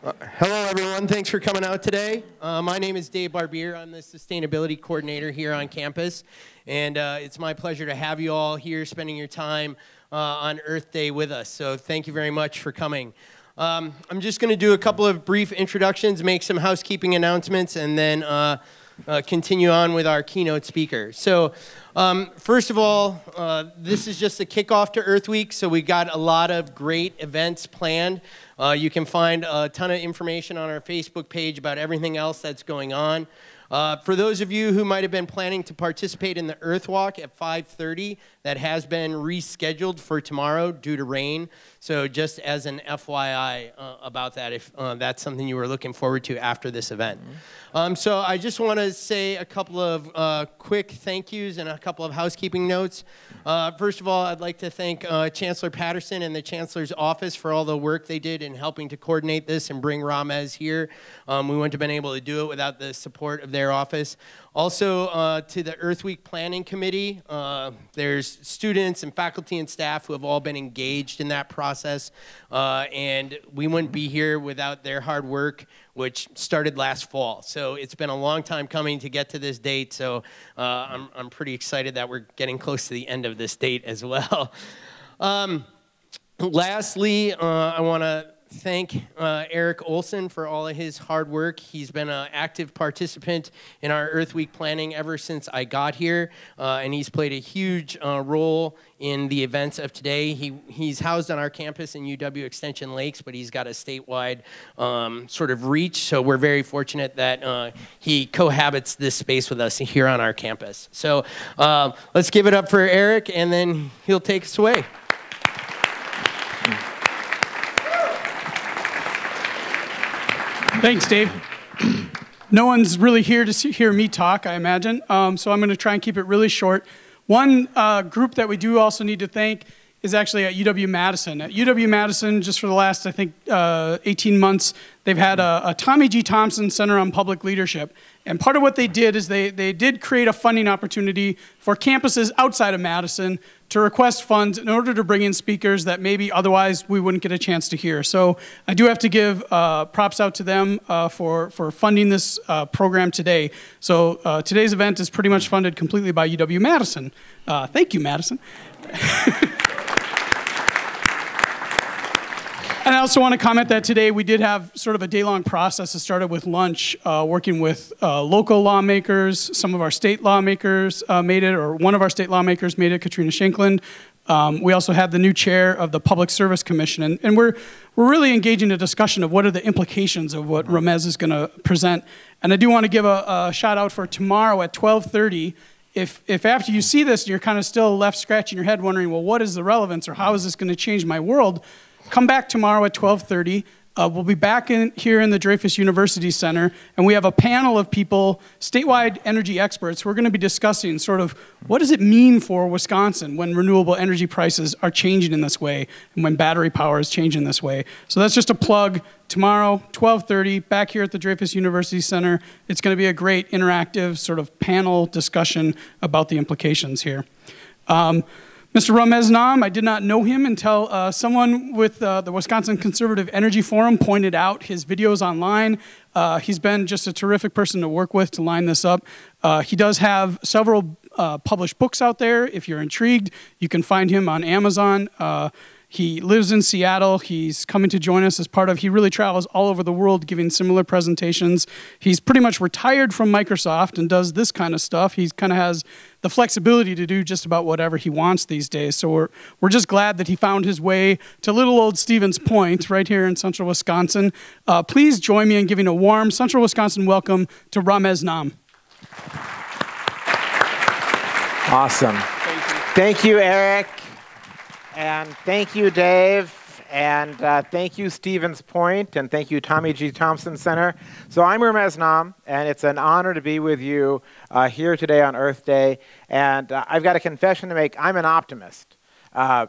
Uh, hello, everyone. Thanks for coming out today. Uh, my name is Dave Barbier. I'm the Sustainability Coordinator here on campus. And uh, it's my pleasure to have you all here spending your time uh, on Earth Day with us. So thank you very much for coming. Um, I'm just going to do a couple of brief introductions, make some housekeeping announcements, and then uh, continue on with our keynote speaker. So um, first of all, uh, this is just a kickoff to Earth Week, so we've got a lot of great events planned. Uh, you can find a ton of information on our Facebook page about everything else that's going on. Uh, for those of you who might have been planning to participate in the Earth Walk at 5:30, that has been rescheduled for tomorrow due to rain. So just as an FYI uh, about that, if uh, that's something you were looking forward to after this event. Mm-hmm. Um, so I just want to say a couple of uh, quick thank yous and a couple of housekeeping notes. Uh, first of all, I'd like to thank uh, Chancellor Patterson and the Chancellor's office for all the work they did in helping to coordinate this and bring Ramez here. Um, we wouldn't have been able to do it without the support of their office. Also, uh, to the Earth Week Planning Committee, uh, there's students and faculty and staff who have all been engaged in that process, uh, and we wouldn't be here without their hard work, which started last fall. So it's been a long time coming to get to this date, so uh, I'm, I'm pretty excited that we're getting close to the end of this date as well. Um, lastly, uh, I want to thank uh, Eric Olson for all of his hard work. He's been an active participant in our Earth Week planning ever since I got here, uh, and he's played a huge uh, role in the events of today. He, he's housed on our campus in UW Extension Lakes, but he's got a statewide um, sort of reach, so we're very fortunate that uh, he cohabits this space with us here on our campus. So uh, let's give it up for Eric, and then he'll take us away. Thanks, Dave. No one's really here to see, hear me talk, I imagine, um, so I'm going to try and keep it really short. One uh, group that we do also need to thank is actually at UW-Madison. At UW-Madison, just for the last, I think, uh, 18 months, they've had a, a, Tommy G. Thompson Center on Public Leadership. And part of what they did is they, they did create a funding opportunity for campuses outside of Madison to request funds in order to bring in speakers that maybe otherwise we wouldn't get a chance to hear. So I do have to give uh, props out to them uh, for, for funding this uh, program today. So uh, today's event is pretty much funded completely by UW-Madison. Uh, thank you, Madison. And I also want to comment that today we did have sort of a day-long process that started with lunch, uh, working with uh, local lawmakers. Some of our state lawmakers uh, made it, or one of our state lawmakers made it, Katrina Shankland. Um, we also have the new chair of the Public Service Commission, and, and we're, we're really engaging a discussion of what are the implications of what Ramez is going to present. And I do want to give a, a shout out for tomorrow at 1230 if, if after you see this you're kind of still left scratching your head wondering, well, what is the relevance or how is this going to change my world? Come back tomorrow at 1230. Uh, we'll be back in, here in the Dreyfus University Center, and we have a panel of people, statewide energy experts, who are going to be discussing sort of what does it mean for Wisconsin when renewable energy prices are changing in this way and when battery power is changing this way. So that's just a plug. Tomorrow, 1230, back here at the Dreyfus University Center. It's going to be a great interactive sort of panel discussion about the implications here. Um, Mr. Ramez Naam, I did not know him until uh, someone with uh, the Wisconsin Conservative Energy Forum pointed out his videos online. Uh, he's been just a terrific person to work with to line this up. Uh, he does have several uh, published books out there. If you're intrigued, you can find him on Amazon. Uh, he lives in Seattle. He's coming to join us as part of, he really travels all over the world giving similar presentations. He's pretty much retired from Microsoft and does this kind of stuff. He kind of has the flexibility to do just about whatever he wants these days. So we're, we're just glad that he found his way to little old Stevens Point right here in central Wisconsin. Uh, please join me in giving a warm central Wisconsin welcome to Ramez Naam. Awesome. Thank you, Thank you Eric. And thank you, Dave. And uh, thank you, Stevens Point, and thank you, Tommy G. Thompson Center. So I'm Ramez Naam, and it's an honor to be with you uh, here today on Earth Day. And uh, I've got a confession to make. I'm an optimist. Uh,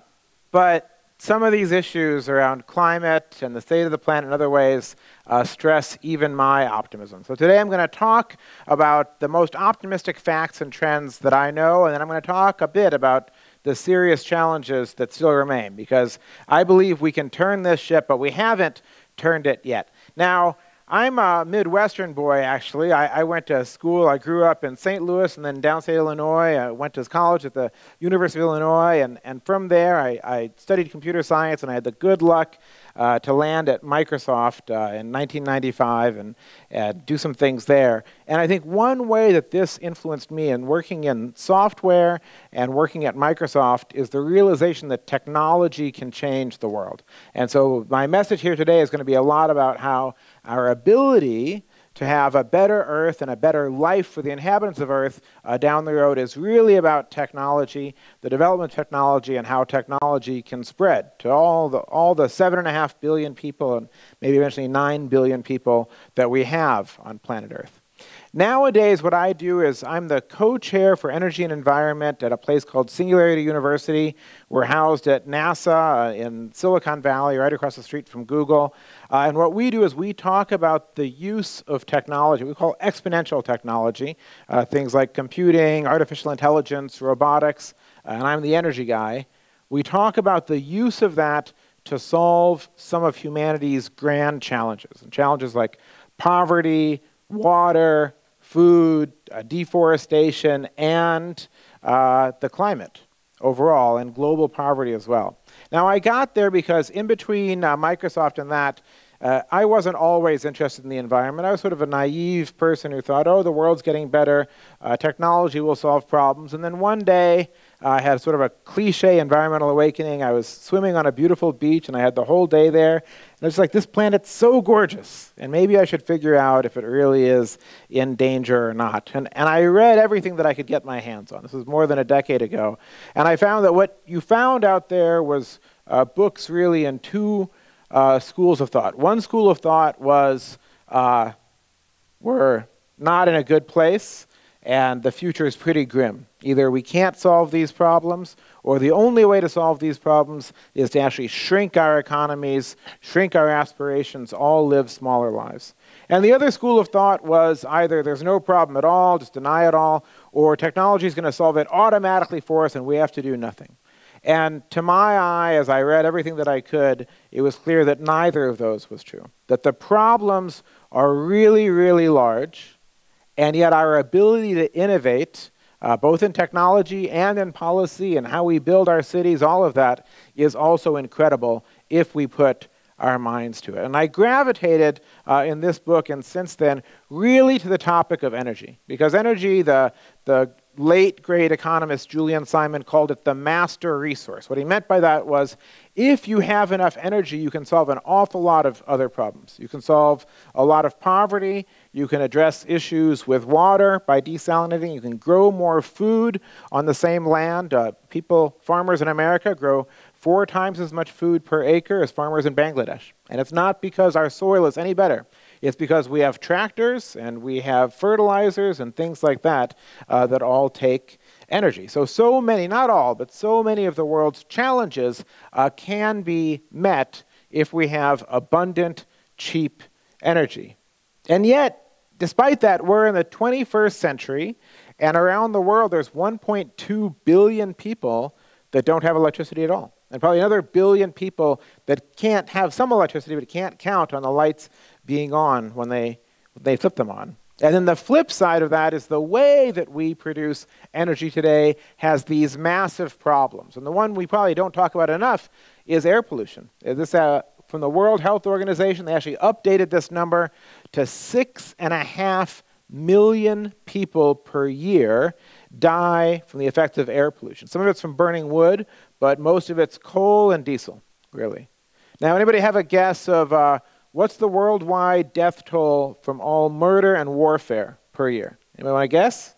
but some of these issues around climate and the state of the planet and other ways uh, stress even my optimism. So today I'm going to talk about the most optimistic facts and trends that I know, and then I'm going to talk a bit about the serious challenges that still remain because I believe we can turn this ship, but we haven't turned it yet. Now, I'm a Midwestern boy, actually. I, I, went to school, I grew up in St. Louis and then downstate Illinois. I went to college at the University of Illinois, and, and from there I, I studied computer science, and I had the good luck uh, to land at Microsoft uh, in 1995 and, and do some things there. And I think one way that this influenced me in working in software and working at Microsoft is the realization that technology can change the world. And so my message here today is going to be a lot about how our ability to have a better Earth and a better life for the inhabitants of Earth uh, down the road is really about technology, the development of technology, and how technology can spread to all the, all the 7.5 billion people and maybe eventually 9 billion people that we have on planet Earth. Nowadays, what I do is I'm the co-chair for energy and environment at a place called Singularity University. We're housed at NASA uh, in Silicon Valley, right across the street from Google. Uh, and what we do is we talk about the use of technology. We call exponential technology, uh, things like computing, artificial intelligence, robotics, uh, and I'm the energy guy. We talk about the use of that to solve some of humanity's grand challenges, and challenges like poverty, water, food, uh, deforestation, and uh, the climate overall, and global poverty as well. Now, I got there because in between uh, Microsoft and that, uh, I wasn't always interested in the environment. I was sort of a naive person who thought, oh, the world's getting better, uh, technology will solve problems. And then one day, I had sort of a cliche environmental awakening. I was swimming on a beautiful beach, and I had the whole day there. And I was like, this planet's so gorgeous, and maybe I should figure out if it really is in danger or not. And, and I read everything that I could get my hands on. This was more than a decade ago. And I found that what you found out there was uh, books really in two uh, schools of thought. One school of thought was uh, we're not in a good place, and the future is pretty grim. Either we can't solve these problems, or the only way to solve these problems is to actually shrink our economies, shrink our aspirations, all live smaller lives. And the other school of thought was either there's no problem at all, just deny it all, or technology is going to solve it automatically for us and we have to do nothing. And to my eye, as I read everything that I could, it was clear that neither of those was true. That the problems are really, really large, and yet our ability to innovate uh, both in technology and in policy and how we build our cities, all of that is also incredible if we put our minds to it. And I gravitated uh, in this book and since then really to the topic of energy, because energy, the, the late great economist Julian Simon called it the master resource. What he meant by that was if you have enough energy, you can solve an awful lot of other problems. You can solve a lot of poverty, you can address issues with water by desalinating. You can grow more food on the same land. Uh, people, farmers in America, grow four times as much food per acre as farmers in Bangladesh. And it's not because our soil is any better. It's because we have tractors and we have fertilizers and things like that uh, that all take energy. So, so many, not all, but so many of the world's challenges uh, can be met if we have abundant, cheap energy. And yet, despite that, we're in the 21st century, and around the world, there's 1.2 billion people that don't have electricity at all. And probably another billion people that can't have some electricity, but can't count on the lights being on when they, they flip them on. And then the flip side of that is the way that we produce energy today has these massive problems. And the one we probably don't talk about enough is air pollution. This uh, from the World Health Organization, they actually updated this number to six and a half million people per year die from the effects of air pollution. Some of it's from burning wood, but most of it's coal and diesel, really. Now, anybody have a guess of uh, what's the worldwide death toll from all murder and warfare per year? Anybody want to guess?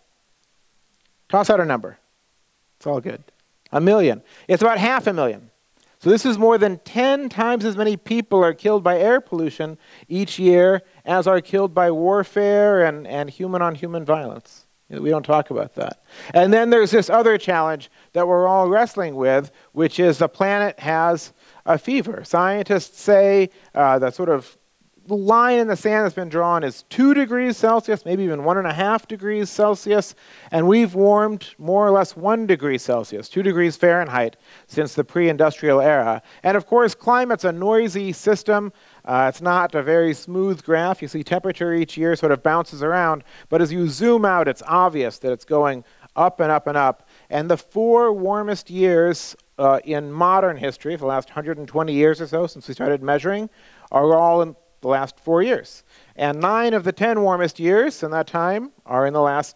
Toss out a number. It's all good. A million. It's about half a million. So this is more than 10 times as many people are killed by air pollution each year as are killed by warfare and, and human-on-human violence. We don't talk about that. And then there's this other challenge that we're all wrestling with, which is the planet has a fever. Scientists say uh, that sort of line in the sand that's been drawn is 2 degrees Celsius, maybe even 1.5 degrees Celsius, and we've warmed more or less 1 degree Celsius, 2 degrees Fahrenheit, since the pre industrial era. And of course, climate's a noisy system. Uh, it's not a very smooth graph. You see temperature each year sort of bounces around, but as you zoom out, it's obvious that it's going up and up and up. And the four warmest years uh, in modern history, for the last 120 years or so since we started measuring, are all in the last four years. And nine of the 10 warmest years in that time are in the last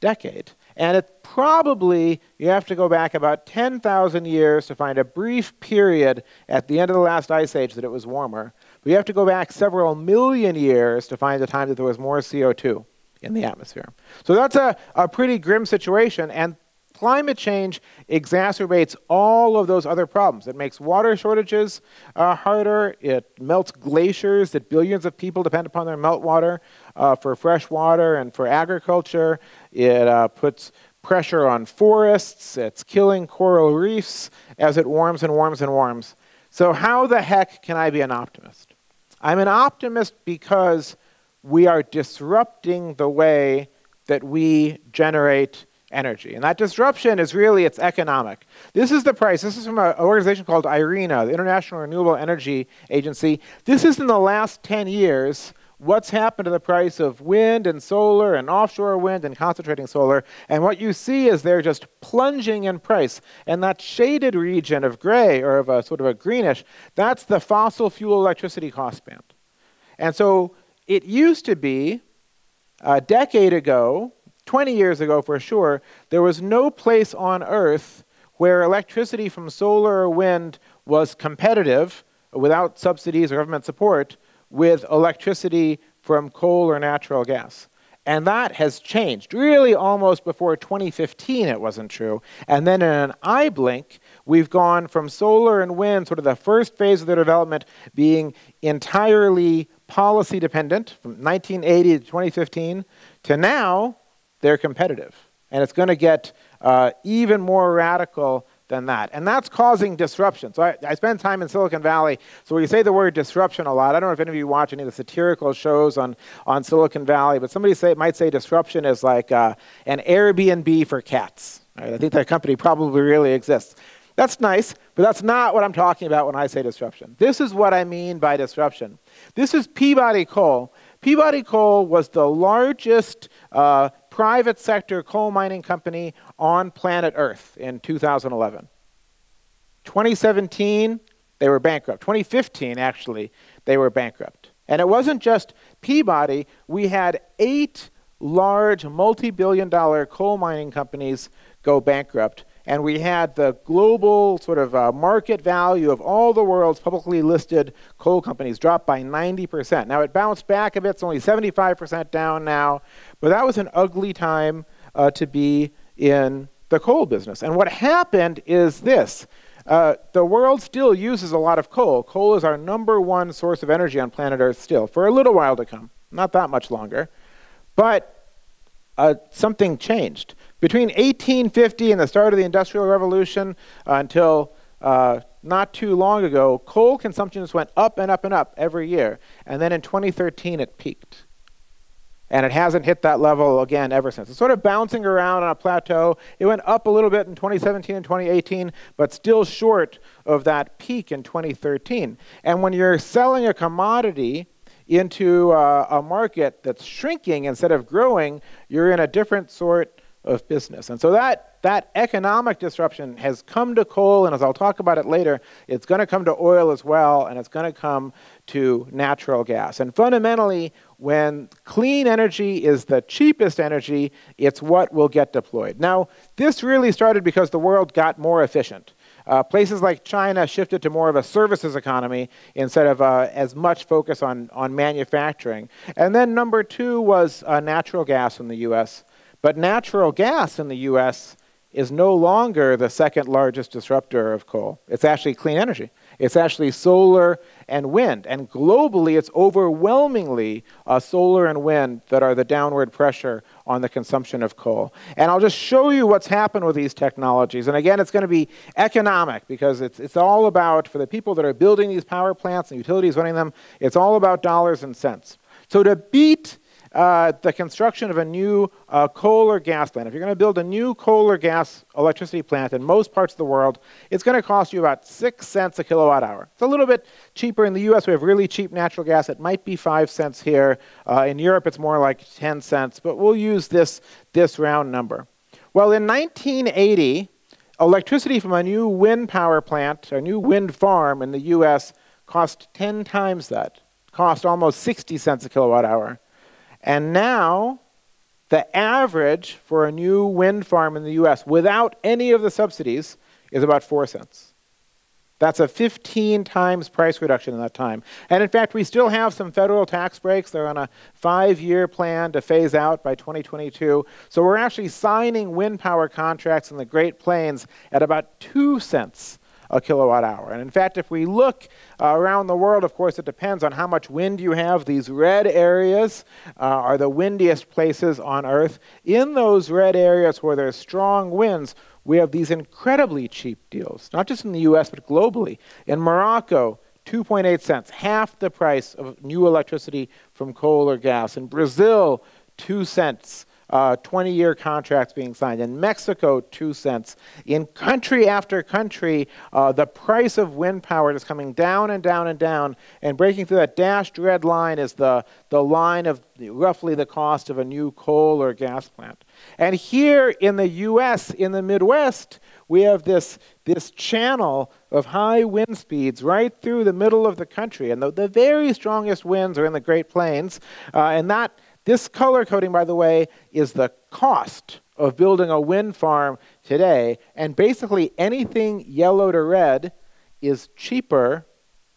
decade. And it probably, you have to go back about 10,000 years to find a brief period at the end of the last ice age that it was warmer. But you have to go back several million years to find the time that there was more CO2 in the atmosphere. So that's a, a pretty grim situation. And Climate change exacerbates all of those other problems. It makes water shortages uh, harder. It melts glaciers that billions of people depend upon their meltwater uh, for fresh water and for agriculture. It uh, puts pressure on forests. It's killing coral reefs as it warms and warms and warms. So, how the heck can I be an optimist? I'm an optimist because we are disrupting the way that we generate energy. And that disruption is really, it's economic. This is the price. This is from an organization called IRENA, the International Renewable Energy Agency. This is in the last 10 years what's happened to the price of wind and solar and offshore wind and concentrating solar. And what you see is they're just plunging in price. And that shaded region of gray or of a sort of a greenish, that's the fossil fuel electricity cost band. And so it used to be a decade ago 20 years ago for sure, there was no place on Earth where electricity from solar or wind was competitive without subsidies or government support with electricity from coal or natural gas. And that has changed. Really, almost before 2015, it wasn't true. And then in an eye blink, we've gone from solar and wind, sort of the first phase of their development, being entirely policy dependent from 1980 to 2015, to now they're competitive. And it's going to get uh, even more radical than that. And that's causing disruption. So I, I, spend time in Silicon Valley. So we say the word disruption a lot. I don't know if any of you watch any of the satirical shows on, on Silicon Valley, but somebody say, might say disruption is like uh, an Airbnb for cats. Right? I think that company probably really exists. That's nice, but that's not what I'm talking about when I say disruption. This is what I mean by disruption. This is Peabody Coal. Peabody Coal was the largest uh, private sector coal mining company on planet Earth in 2011. 2017, they were bankrupt. 2015, actually, they were bankrupt. And it wasn't just Peabody, we had eight large multi billion dollar coal mining companies go bankrupt and we had the global sort of uh, market value of all the world's publicly listed coal companies drop by 90%. Now it bounced back a bit, it's only 75% down now, but that was an ugly time uh, to be in the coal business. And what happened is this. Uh, the world still uses a lot of coal. Coal is our number one source of energy on planet Earth still, for a little while to come, not that much longer. But uh, something changed. Between 1850 and the start of the Industrial Revolution uh, until uh, not too long ago, coal consumption just went up and up and up every year. And then in 2013, it peaked. And it hasn't hit that level again ever since. It's sort of bouncing around on a plateau. It went up a little bit in 2017 and 2018, but still short of that peak in 2013. And when you're selling a commodity into uh, a market that's shrinking instead of growing, you're in a different sort of business. And so that, that economic disruption has come to coal, and as I'll talk about it later, it's going to come to oil as well, and it's going to come to natural gas. And fundamentally, when clean energy is the cheapest energy, it's what will get deployed. Now, this really started because the world got more efficient. Uh, places like China shifted to more of a services economy instead of uh, as much focus on, on manufacturing. And then number two was uh, natural gas in the US. But natural gas in the US is no longer the second largest disruptor of coal. It's actually clean energy. It's actually solar and wind. And globally, it's overwhelmingly uh, solar and wind that are the downward pressure on the consumption of coal. And I'll just show you what's happened with these technologies. And again, it's going to be economic because it's, it's all about, for the people that are building these power plants and utilities running them, it's all about dollars and cents. So to beat uh, the construction of a new uh, coal or gas plant. If you're going to build a new coal or gas electricity plant in most parts of the world, it's going to cost you about six cents a kilowatt hour. It's a little bit cheaper in the U.S. We have really cheap natural gas. It might be five cents here. Uh, in Europe, it's more like 10 cents, but we'll use this, this round number. Well, in 1980, electricity from a new wind power plant, a new wind farm in the U.S., cost 10 times that, cost almost 60 cents a kilowatt hour. And now, the average for a new wind farm in the US without any of the subsidies is about 4 cents. That's a 15 times price reduction in that time. And in fact, we still have some federal tax breaks. They're on a five year plan to phase out by 2022. So we're actually signing wind power contracts in the Great Plains at about 2 cents a kilowatt hour. And in fact, if we look uh, around the world, of course, it depends on how much wind you have. These red areas uh, are the windiest places on Earth. In those red areas where there's strong winds, we have these incredibly cheap deals, not just in the US, but globally. In Morocco, 2.8 cents, half the price of new electricity from coal or gas. In Brazil, 2 cents uh, 20 year contracts being signed. In Mexico, two cents. In country after country, uh, the price of wind power is coming down and down and down. And breaking through that dashed red line is the, the line of roughly the cost of a new coal or gas plant. And here in the US, in the Midwest, we have this, this channel of high wind speeds right through the middle of the country. And the, the very strongest winds are in the Great Plains. Uh, and that this color coding, by the way, is the cost of building a wind farm today. And basically, anything yellow to red is cheaper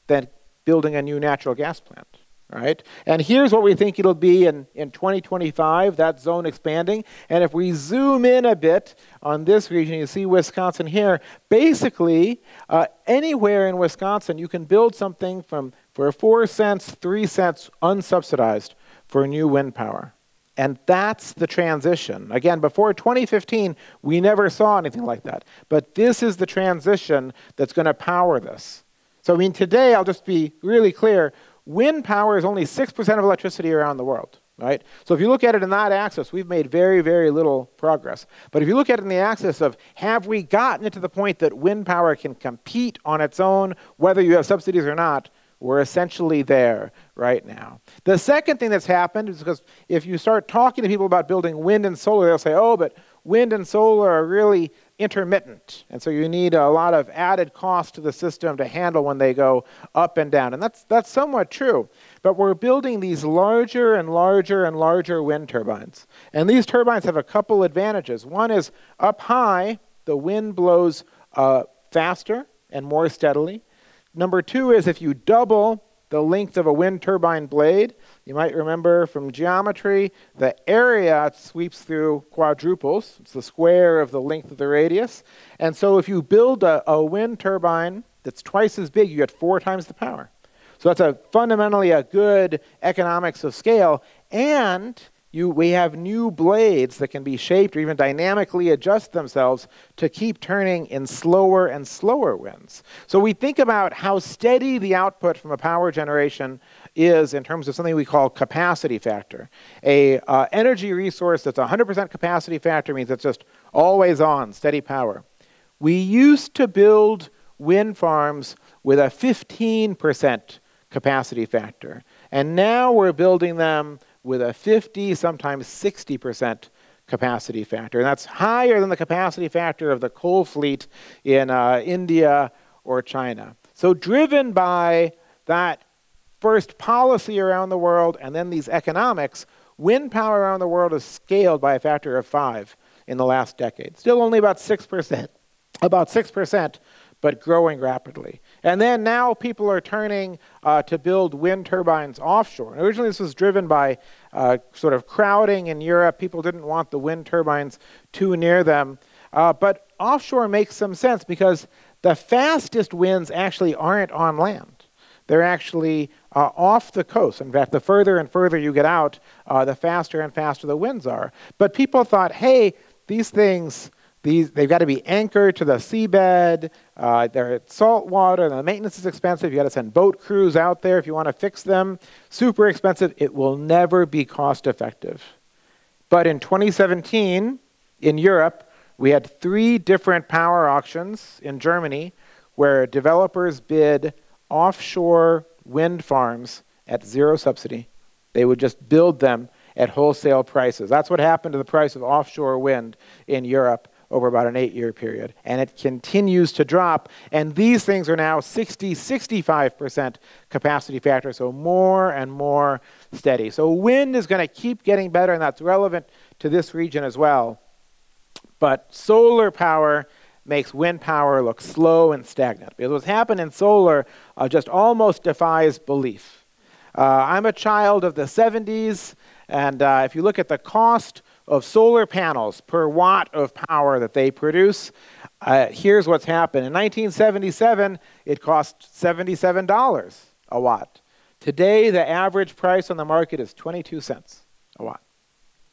than building a new natural gas plant. Right? And here's what we think it'll be in, in 2025, that zone expanding. And if we zoom in a bit on this region, you see Wisconsin here. Basically, uh, anywhere in Wisconsin, you can build something from for four cents, three cents, unsubsidized for new wind power. And that's the transition. Again, before 2015, we never saw anything like that. But this is the transition that's going to power this. So, I mean, today, I'll just be really clear wind power is only 6% of electricity around the world, right? So, if you look at it in that axis, we've made very, very little progress. But if you look at it in the axis of have we gotten it to the point that wind power can compete on its own, whether you have subsidies or not, we're essentially there right now. The second thing that's happened is because if you start talking to people about building wind and solar, they'll say, oh, but wind and solar are really intermittent. And so you need a lot of added cost to the system to handle when they go up and down. And that's, that's somewhat true. But we're building these larger and larger and larger wind turbines. And these turbines have a couple advantages. One is up high, the wind blows uh, faster and more steadily. Number two is if you double the length of a wind turbine blade, you might remember from geometry, the area sweeps through quadruples. It's the square of the length of the radius. And so if you build a, a wind turbine that's twice as big, you get four times the power. So that's a fundamentally a good economics of scale. And you, we have new blades that can be shaped or even dynamically adjust themselves to keep turning in slower and slower winds. So we think about how steady the output from a power generation is in terms of something we call capacity factor. A uh, energy resource that's 100% capacity factor means it's just always on, steady power. We used to build wind farms with a 15% capacity factor, and now we're building them with a 50, sometimes 60% capacity factor. And that's higher than the capacity factor of the coal fleet in uh, India or China. So, driven by that first policy around the world and then these economics, wind power around the world has scaled by a factor of five in the last decade. Still only about 6%. About 6% but growing rapidly. And then now people are turning uh, to build wind turbines offshore. And originally, this was driven by uh, sort of crowding in Europe. People didn't want the wind turbines too near them. Uh, but offshore makes some sense because the fastest winds actually aren't on land. They're actually uh, off the coast. In fact, the further and further you get out, uh, the faster and faster the winds are. But people thought, hey, these things these, they've got to be anchored to the seabed. Uh, they're salt water. The maintenance is expensive. You've got to send boat crews out there if you want to fix them. Super expensive. It will never be cost effective. But in 2017, in Europe, we had three different power auctions in Germany where developers bid offshore wind farms at zero subsidy. They would just build them at wholesale prices. That's what happened to the price of offshore wind in Europe over about an eight year period. And it continues to drop. And these things are now 60, 65% capacity factor, so more and more steady. So wind is going to keep getting better, and that's relevant to this region as well. But solar power makes wind power look slow and stagnant. Because what's happened in solar uh, just almost defies belief. Uh, I'm a child of the 70s, and uh, if you look at the cost of solar panels per watt of power that they produce, uh, here's what's happened. In 1977, it cost $77 a watt. Today, the average price on the market is 22 cents a watt.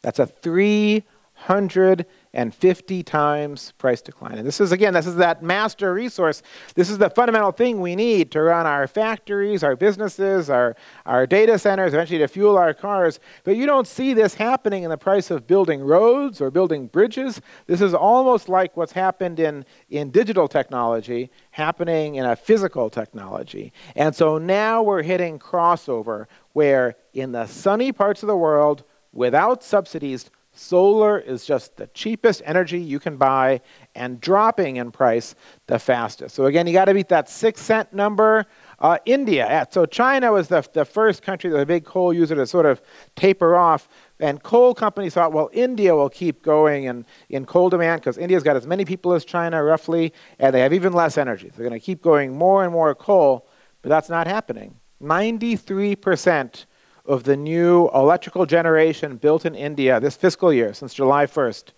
That's a 300 and 50 times price decline. And this is, again, this is that master resource. This is the fundamental thing we need to run our factories, our businesses, our, our data centers, eventually to fuel our cars. But you don't see this happening in the price of building roads or building bridges. This is almost like what's happened in, in digital technology happening in a physical technology. And so now we're hitting crossover where in the sunny parts of the world, without subsidies, Solar is just the cheapest energy you can buy and dropping in price the fastest. So again, you got to beat that six cent number. Uh, India, so China was the, the first country, the big coal user to sort of taper off. And coal companies thought, well, India will keep going in, in coal demand because India's got as many people as China roughly, and they have even less energy. So they're going to keep going more and more coal, but that's not happening. 93% of the new electrical generation built in India this fiscal year, since July 1st,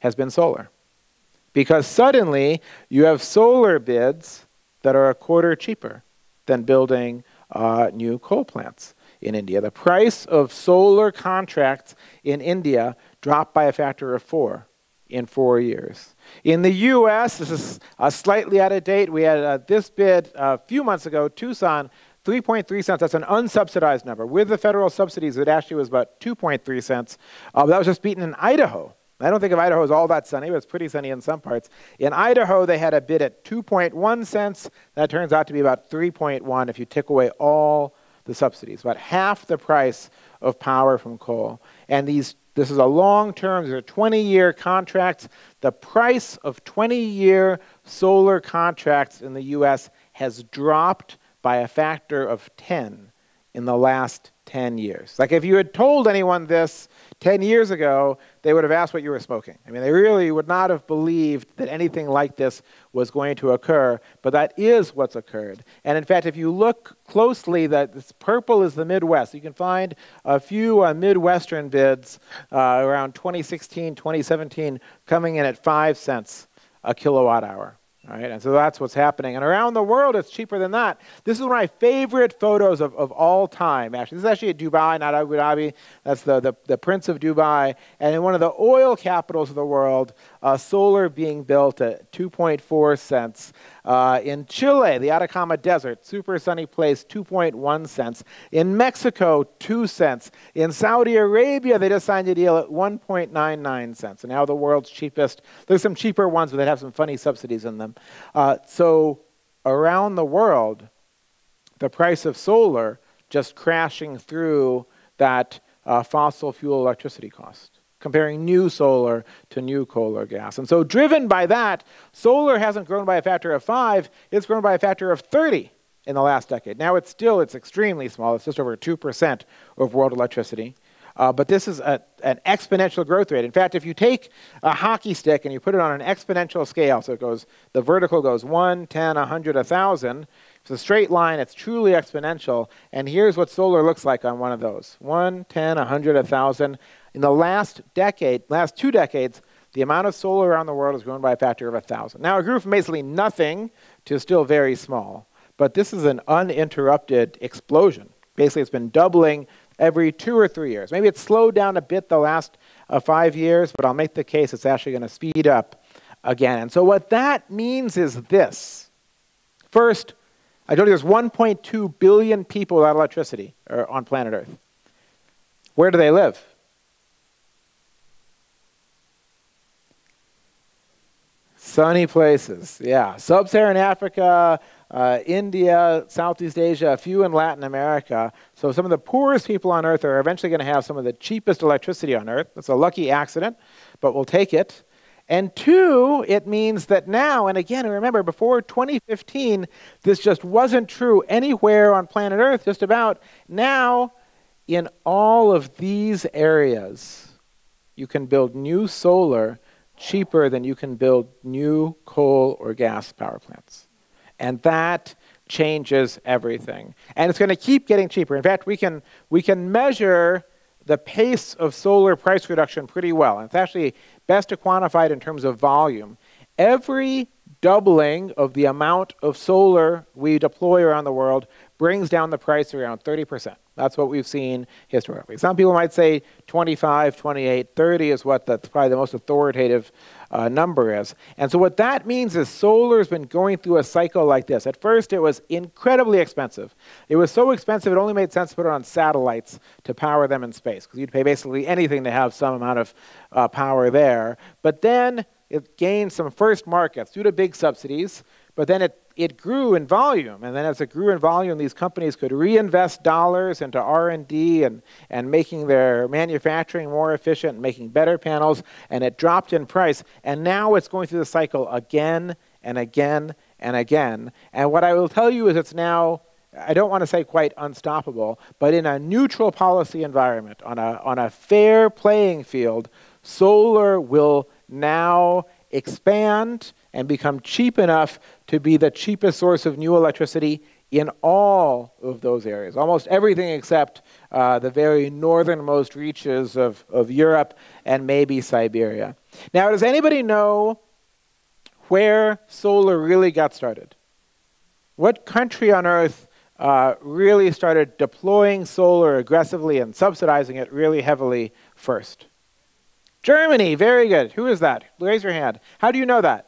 has been solar. Because suddenly you have solar bids that are a quarter cheaper than building uh, new coal plants in India. The price of solar contracts in India dropped by a factor of four in four years. In the US, this is uh, slightly out of date. We had uh, this bid a few months ago. Tucson 3.3 cents, that's an unsubsidized number. With the federal subsidies, it actually was about 2.3 cents. Uh, that was just beaten in Idaho. I don't think of Idaho as all that sunny, but it's pretty sunny in some parts. In Idaho, they had a bid at 2.1 cents. That turns out to be about 3.1 if you take away all the subsidies, about half the price of power from coal. And these, this is a long term, these are 20 year contracts. The price of 20 year solar contracts in the US has dropped by a factor of 10 in the last 10 years. Like if you had told anyone this 10 years ago, they would have asked what you were smoking. I mean, they really would not have believed that anything like this was going to occur, but that is what's occurred. And in fact, if you look closely, that this purple is the Midwest. You can find a few uh, Midwestern bids uh, around 2016, 2017 coming in at 5 cents a kilowatt hour. Right? And so that's what's happening. And around the world, it's cheaper than that. This is one of my favorite photos of, of all time, actually. This is actually at Dubai, not Abu Dhabi. That's the, the, the Prince of Dubai. And in one of the oil capitals of the world, uh, solar being built at 2.4 cents. Uh, in Chile, the Atacama Desert, super sunny place, 2.1 cents. In Mexico, 2 cents. In Saudi Arabia, they just signed a deal at 1.99 cents. And now the world's cheapest. There's some cheaper ones, but they have some funny subsidies in them. Uh, so around the world, the price of solar just crashing through that uh, fossil fuel electricity cost comparing new solar to new coal or gas. And so driven by that, solar hasn't grown by a factor of 5, it's grown by a factor of 30 in the last decade. Now it's still it's extremely small. It's just over 2% of world electricity. Uh, but this is a, an exponential growth rate. In fact, if you take a hockey stick and you put it on an exponential scale, so it goes, the vertical goes 1, 10, 100, 1,000, it's a straight line, it's truly exponential. And here's what solar looks like on one of those 1, 10, 100, 1,000. In the last decade, last two decades, the amount of solar around the world has grown by a factor of 1,000. Now, it grew from basically nothing to still very small, but this is an uninterrupted explosion. Basically, it's been doubling every two or three years. Maybe it's slowed down a bit the last uh, five years, but I'll make the case it's actually going to speed up again. And so what that means is this. First, I told you there's 1.2 billion people without electricity on planet Earth. Where do they live? Sunny places, yeah. Sub Saharan Africa, uh, India, Southeast Asia, a few in Latin America. So some of the poorest people on Earth are eventually going to have some of the cheapest electricity on Earth. That's a lucky accident, but we'll take it. And two, it means that now, and again, remember, before 2015, this just wasn't true anywhere on planet Earth, just about. Now, in all of these areas, you can build new solar cheaper than you can build new coal or gas power plants. And that changes everything. And it's going to keep getting cheaper. In fact, we can, we can measure the pace of solar price reduction pretty well. And it's actually best to quantify it in terms of volume. Every doubling of the amount of solar we deploy around the world brings down the price around 30%. That's what we've seen historically. Some people might say 25, 28, 30 is what that's probably the most authoritative uh, number is. And so what that means is solar has been going through a cycle like this. At first, it was incredibly expensive. It was so expensive, it only made sense to put it on satellites to power them in space, because you'd pay basically anything to have some amount of uh, power there. But then it gained some first markets due to big subsidies, but then it it grew in volume. And then as it grew in volume these companies could reinvest dollars into r&d and, and making their manufacturing more efficient making better panels. And it dropped in price. And now it's going through the cycle again and again and again. And what i will tell you is it's now i don't want to say quite unstoppable but in a neutral policy environment on a, on a fair playing field solar will now expand and become cheap enough to be the cheapest source of new electricity in all of those areas, almost everything except uh, the very northernmost reaches of, of Europe and maybe Siberia. Now, does anybody know where solar really got started? What country on earth uh, really started deploying solar aggressively and subsidizing it really heavily first? Germany, very good. Who is that? Raise your hand. How do you know that?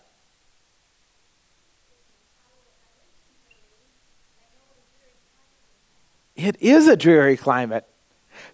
It is a dreary climate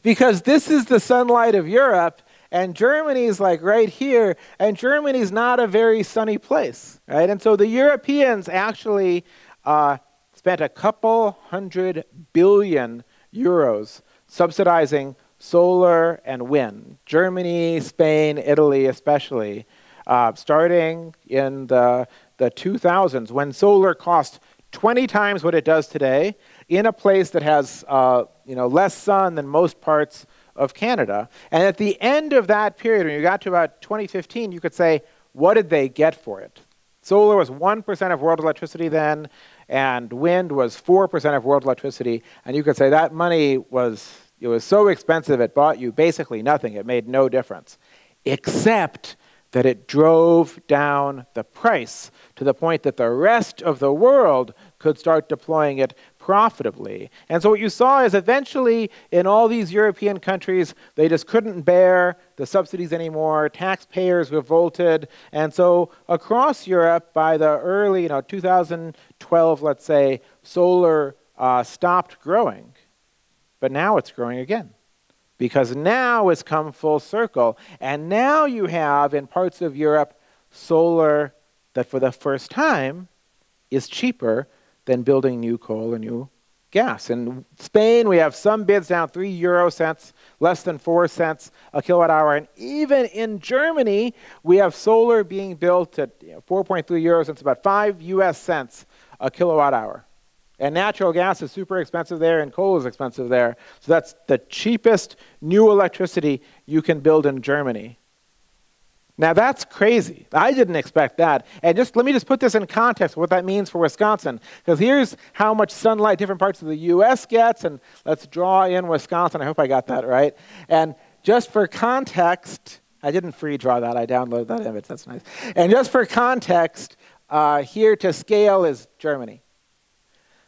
because this is the sunlight of Europe and Germany's like right here, and Germany's not a very sunny place, right? And so the Europeans actually uh, spent a couple hundred billion euros subsidizing solar and wind. Germany, Spain, Italy, especially, uh, starting in the, the 2000s when solar cost 20 times what it does today in a place that has uh, you know, less sun than most parts of Canada. And at the end of that period, when you got to about 2015, you could say, what did they get for it? Solar was 1% of world electricity then, and wind was 4% of world electricity. And you could say that money was, it was so expensive it bought you basically nothing. It made no difference. Except that it drove down the price to the point that the rest of the world could start deploying it profitably. And so what you saw is eventually in all these European countries, they just couldn't bear the subsidies anymore. Taxpayers revolted. And so across Europe, by the early, you know, 2012, let's say, solar uh, stopped growing. But now it's growing again because now it's come full circle. And now you have in parts of Europe solar that for the first time is cheaper than building new coal and new gas. In Spain, we have some bids down 3 euro cents, less than 4 cents a kilowatt hour. And even in Germany, we have solar being built at you know, 4.3 euro cents, about 5 US cents a kilowatt hour. And natural gas is super expensive there, and coal is expensive there. So that's the cheapest new electricity you can build in Germany. Now that's crazy. I didn't expect that. And just let me just put this in context what that means for Wisconsin. Because here's how much sunlight different parts of the US gets, and let's draw in Wisconsin. I hope I got that right. And just for context, I didn't free draw that, I downloaded that image. That's nice. And just for context, uh, here to scale is Germany.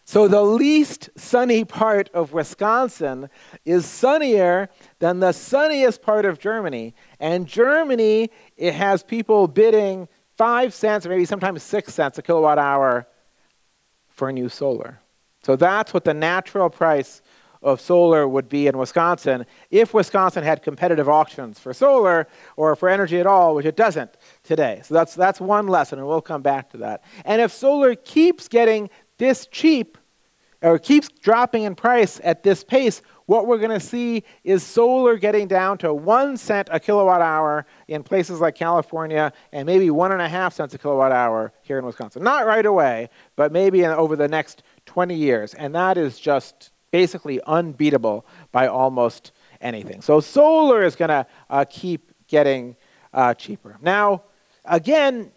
So the least sunny part of Wisconsin is sunnier than the sunniest part of Germany. And Germany, it has people bidding five cents or maybe sometimes six cents a kilowatt hour for new solar. So that's what the natural price of solar would be in Wisconsin if Wisconsin had competitive auctions for solar or for energy at all, which it doesn't today. So that's, that's one lesson, and we'll come back to that. And if solar keeps getting this cheap, or keeps dropping in price at this pace, what we're going to see is solar getting down to one cent a kilowatt hour in places like California and maybe one and a half cents a kilowatt hour here in Wisconsin. Not right away, but maybe in, over the next 20 years. And that is just basically unbeatable by almost anything. So solar is going to uh, keep getting uh, cheaper. Now, again,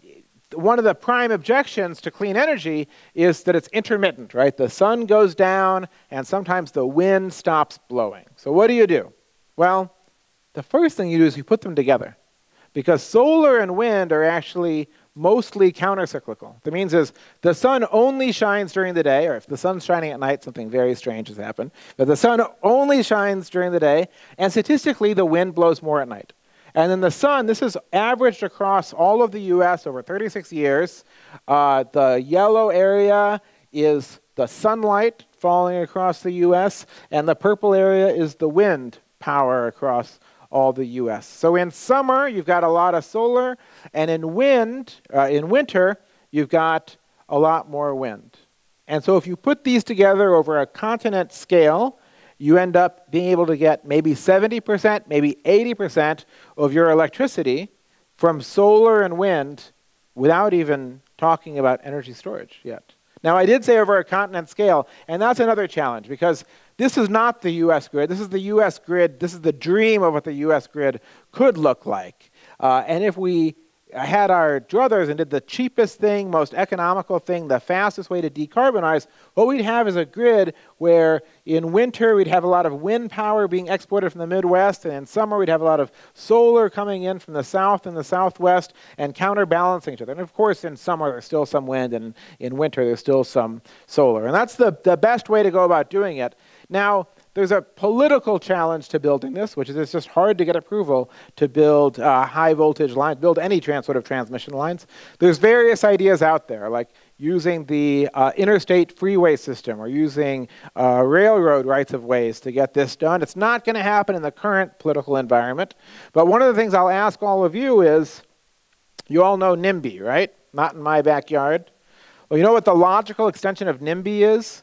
one of the prime objections to clean energy is that it's intermittent, right? The sun goes down and sometimes the wind stops blowing. So what do you do? Well, the first thing you do is you put them together because solar and wind are actually mostly countercyclical. That means is the sun only shines during the day, or if the sun's shining at night, something very strange has happened. But the sun only shines during the day, and statistically, the wind blows more at night. And then the sun, this is averaged across all of the US over 36 years. Uh, the yellow area is the sunlight falling across the US, and the purple area is the wind power across all the US. So in summer, you've got a lot of solar, and in wind, uh, in winter, you've got a lot more wind. And so if you put these together over a continent scale, you end up being able to get maybe 70%, maybe 80% of your electricity from solar and wind without even talking about energy storage yet. Now, I did say over a continent scale, and that's another challenge because this is not the US grid. This is the US grid. This is the dream of what the US grid could look like. Uh, and if we had our druthers and did the cheapest thing, most economical thing, the fastest way to decarbonize, what we'd have is a grid where in winter we'd have a lot of wind power being exported from the Midwest, and in summer we'd have a lot of solar coming in from the south and the southwest and counterbalancing each other. And of course, in summer there's still some wind, and in winter there's still some solar. And that's the, the best way to go about doing it. Now, there's a political challenge to building this, which is it's just hard to get approval to build uh, high voltage lines, build any trans sort of transmission lines. There's various ideas out there, like using the uh, interstate freeway system or using uh, railroad rights of ways to get this done. It's not going to happen in the current political environment. But one of the things I'll ask all of you is, you all know NIMBY, right? Not in my backyard. Well, you know what the logical extension of NIMBY is?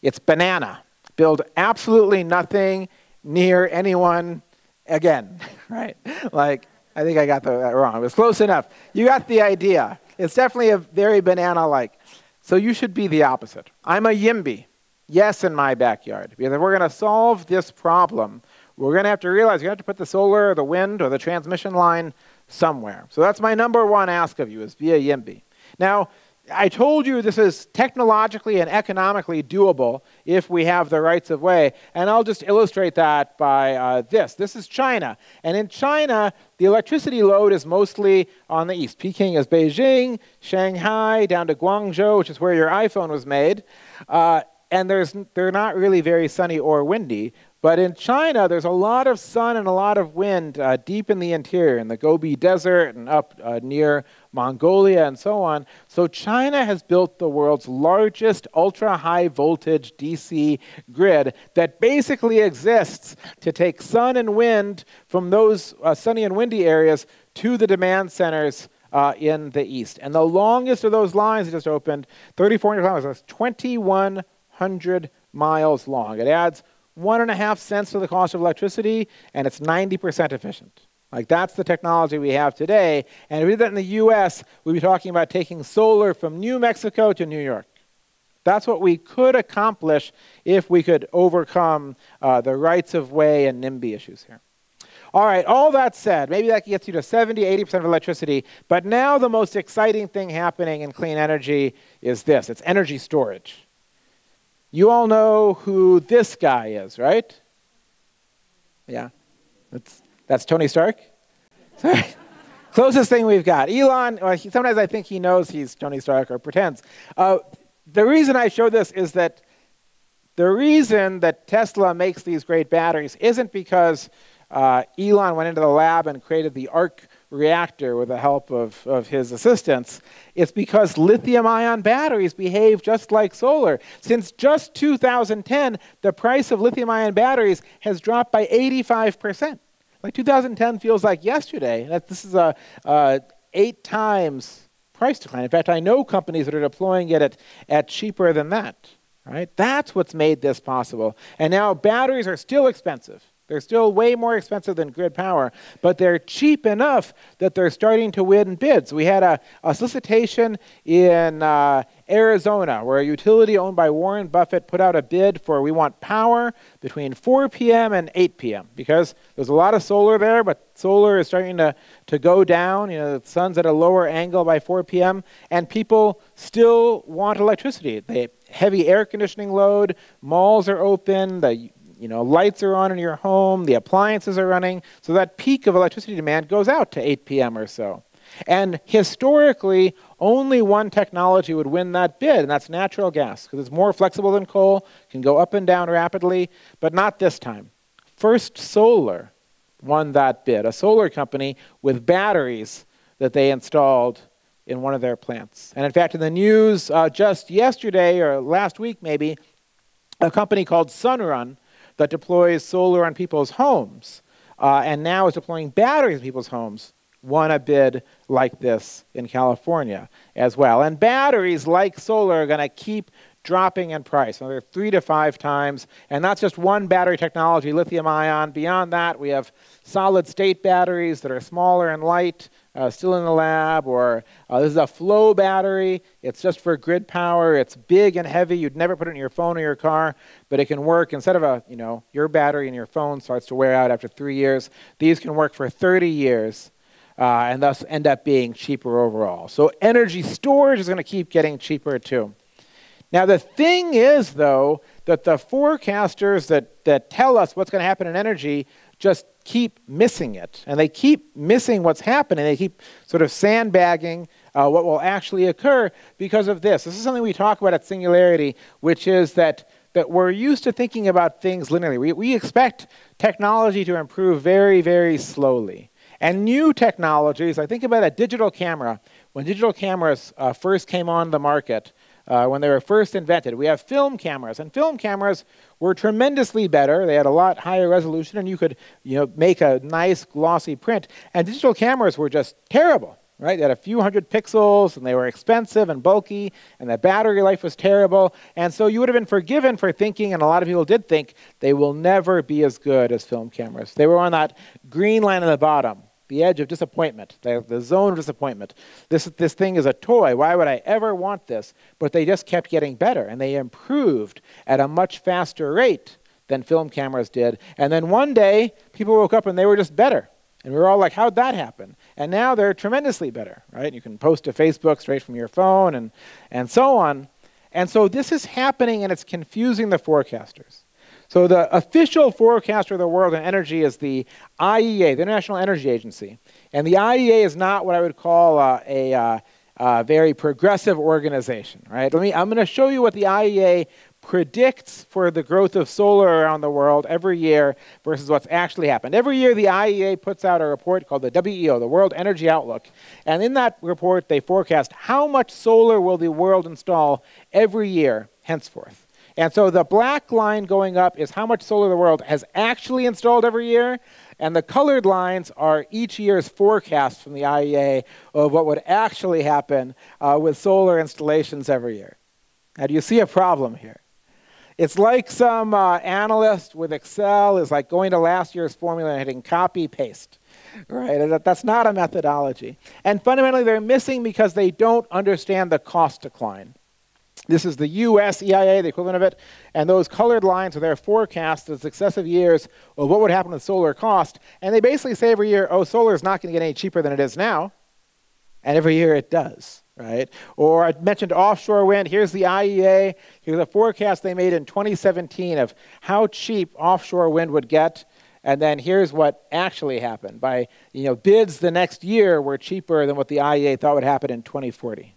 It's banana build absolutely nothing near anyone again, right? Like, I think I got that wrong. It was close enough. You got the idea. It's definitely a very banana like. So you should be the opposite. I'm a YIMBY. Yes, in my backyard. Because if we're going to solve this problem, we're going to have to realize you have to put the solar or the wind or the transmission line somewhere. So that's my number one ask of you is be a YIMBY. Now, I told you this is technologically and economically doable if we have the rights of way. And I'll just illustrate that by uh, this. This is China. And in China, the electricity load is mostly on the east. Peking is Beijing, Shanghai, down to Guangzhou, which is where your iPhone was made. Uh, and there's, they're not really very sunny or windy. But in China, there's a lot of sun and a lot of wind uh, deep in the interior, in the Gobi Desert and up uh, near Mongolia and so on. So China has built the world's largest ultra high voltage DC grid that basically exists to take sun and wind from those uh, sunny and windy areas to the demand centers uh, in the east. And the longest of those lines just opened, 3,400 kilometers, that's 2,100 miles long. It adds one and a half cents to the cost of electricity, and it's 90% efficient. Like that's the technology we have today. And if we did that in the US, we'd be talking about taking solar from New Mexico to New York. That's what we could accomplish if we could overcome uh, the rights of way and NIMBY issues here. All right, all that said, maybe that gets you to 70, 80% of electricity, but now the most exciting thing happening in clean energy is this it's energy storage. You all know who this guy is, right? Yeah? That's, that's Tony Stark? Closest thing we've got. Elon, well, he, sometimes I think he knows he's Tony Stark or pretends. Uh, the reason I show this is that the reason that Tesla makes these great batteries isn't because uh, Elon went into the lab and created the arc reactor with the help of, of his assistants, it's because lithium ion batteries behave just like solar. Since just 2010, the price of lithium ion batteries has dropped by 85%. Like 2010 feels like yesterday. That this is a, a eight times price decline. In fact, I know companies that are deploying it at, at cheaper than that. Right? That's what's made this possible. And now batteries are still expensive. They're still way more expensive than grid power, but they're cheap enough that they're starting to win bids. We had a, a solicitation in uh, Arizona where a utility owned by Warren Buffett put out a bid for we want power between 4 p.m. and 8 p.m. because there's a lot of solar there, but solar is starting to, to go down. You know, the sun's at a lower angle by 4 p.m., and people still want electricity. They heavy air conditioning load, malls are open, the you know, lights are on in your home, the appliances are running, so that peak of electricity demand goes out to 8 p.m. or so. And historically, only one technology would win that bid, and that's natural gas, because it's more flexible than coal, can go up and down rapidly, but not this time. First Solar won that bid, a solar company with batteries that they installed in one of their plants. And in fact, in the news uh, just yesterday or last week maybe, a company called Sunrun that deploys solar on people's homes uh, and now is deploying batteries in people's homes won a bid like this in California as well. And batteries, like solar, are going to keep dropping in price. Another three to five times. And that's just one battery technology, lithium ion. Beyond that, we have solid state batteries that are smaller and light uh, still in the lab, or uh, this is a flow battery. It's just for grid power. It's big and heavy. You'd never put it in your phone or your car, but it can work instead of a, you know, your battery in your phone starts to wear out after three years. These can work for 30 years. Uh, and thus end up being cheaper overall. So energy storage is going to keep getting cheaper too. Now the thing is, though, that the forecasters that, that tell us what's going to happen in energy just keep missing it. And they keep missing what's happening. They keep sort of sandbagging uh, what will actually occur because of this. This is something we talk about at Singularity, which is that, that we're used to thinking about things linearly. We, we expect technology to improve very, very slowly. And new technologies, I think about a digital camera. When digital cameras uh, first came on the market, uh, when they were first invented. We have film cameras, and film cameras were tremendously better. They had a lot higher resolution, and you could you know, make a nice glossy print. And digital cameras were just terrible. Right? They had a few hundred pixels, and they were expensive and bulky, and the battery life was terrible. And so you would have been forgiven for thinking, and a lot of people did think, they will never be as good as film cameras. They were on that green line at the bottom the edge of disappointment, the, the zone of disappointment. This, this thing is a toy. Why would I ever want this? But they just kept getting better, and they improved at a much faster rate than film cameras did. And then one day, people woke up and they were just better. And we were all like, how'd that happen? And now they're tremendously better, right? You can post to Facebook straight from your phone and, and so on. And so this is happening and it's confusing the forecasters. So the official forecaster of the world in energy is the IEA, the International Energy Agency. And the IEA is not what I would call uh, a uh, uh, very progressive organization, right? Let me, I'm going to show you what the IEA predicts for the growth of solar around the world every year versus what's actually happened. Every year, the IEA puts out a report called the WEO, the World Energy Outlook. And in that report, they forecast how much solar will the world install every year henceforth. And so the black line going up is how much solar the world has actually installed every year, and the colored lines are each year's forecast from the IEA of what would actually happen uh, with solar installations every year. Now, do you see a problem here? It's like some uh, analyst with Excel is like going to last year's formula and hitting copy paste. Right? That's not a methodology. And fundamentally, they're missing because they don't understand the cost decline. This is the US EIA, the equivalent of it, and those colored lines are their forecasts of successive years of what would happen with solar cost. And they basically say every year, oh, solar is not going to get any cheaper than it is now. And every year it does, right? Or I mentioned offshore wind. Here's the IEA. Here's a forecast they made in 2017 of how cheap offshore wind would get. And then here's what actually happened. By you know, bids the next year were cheaper than what the IEA thought would happen in 2040.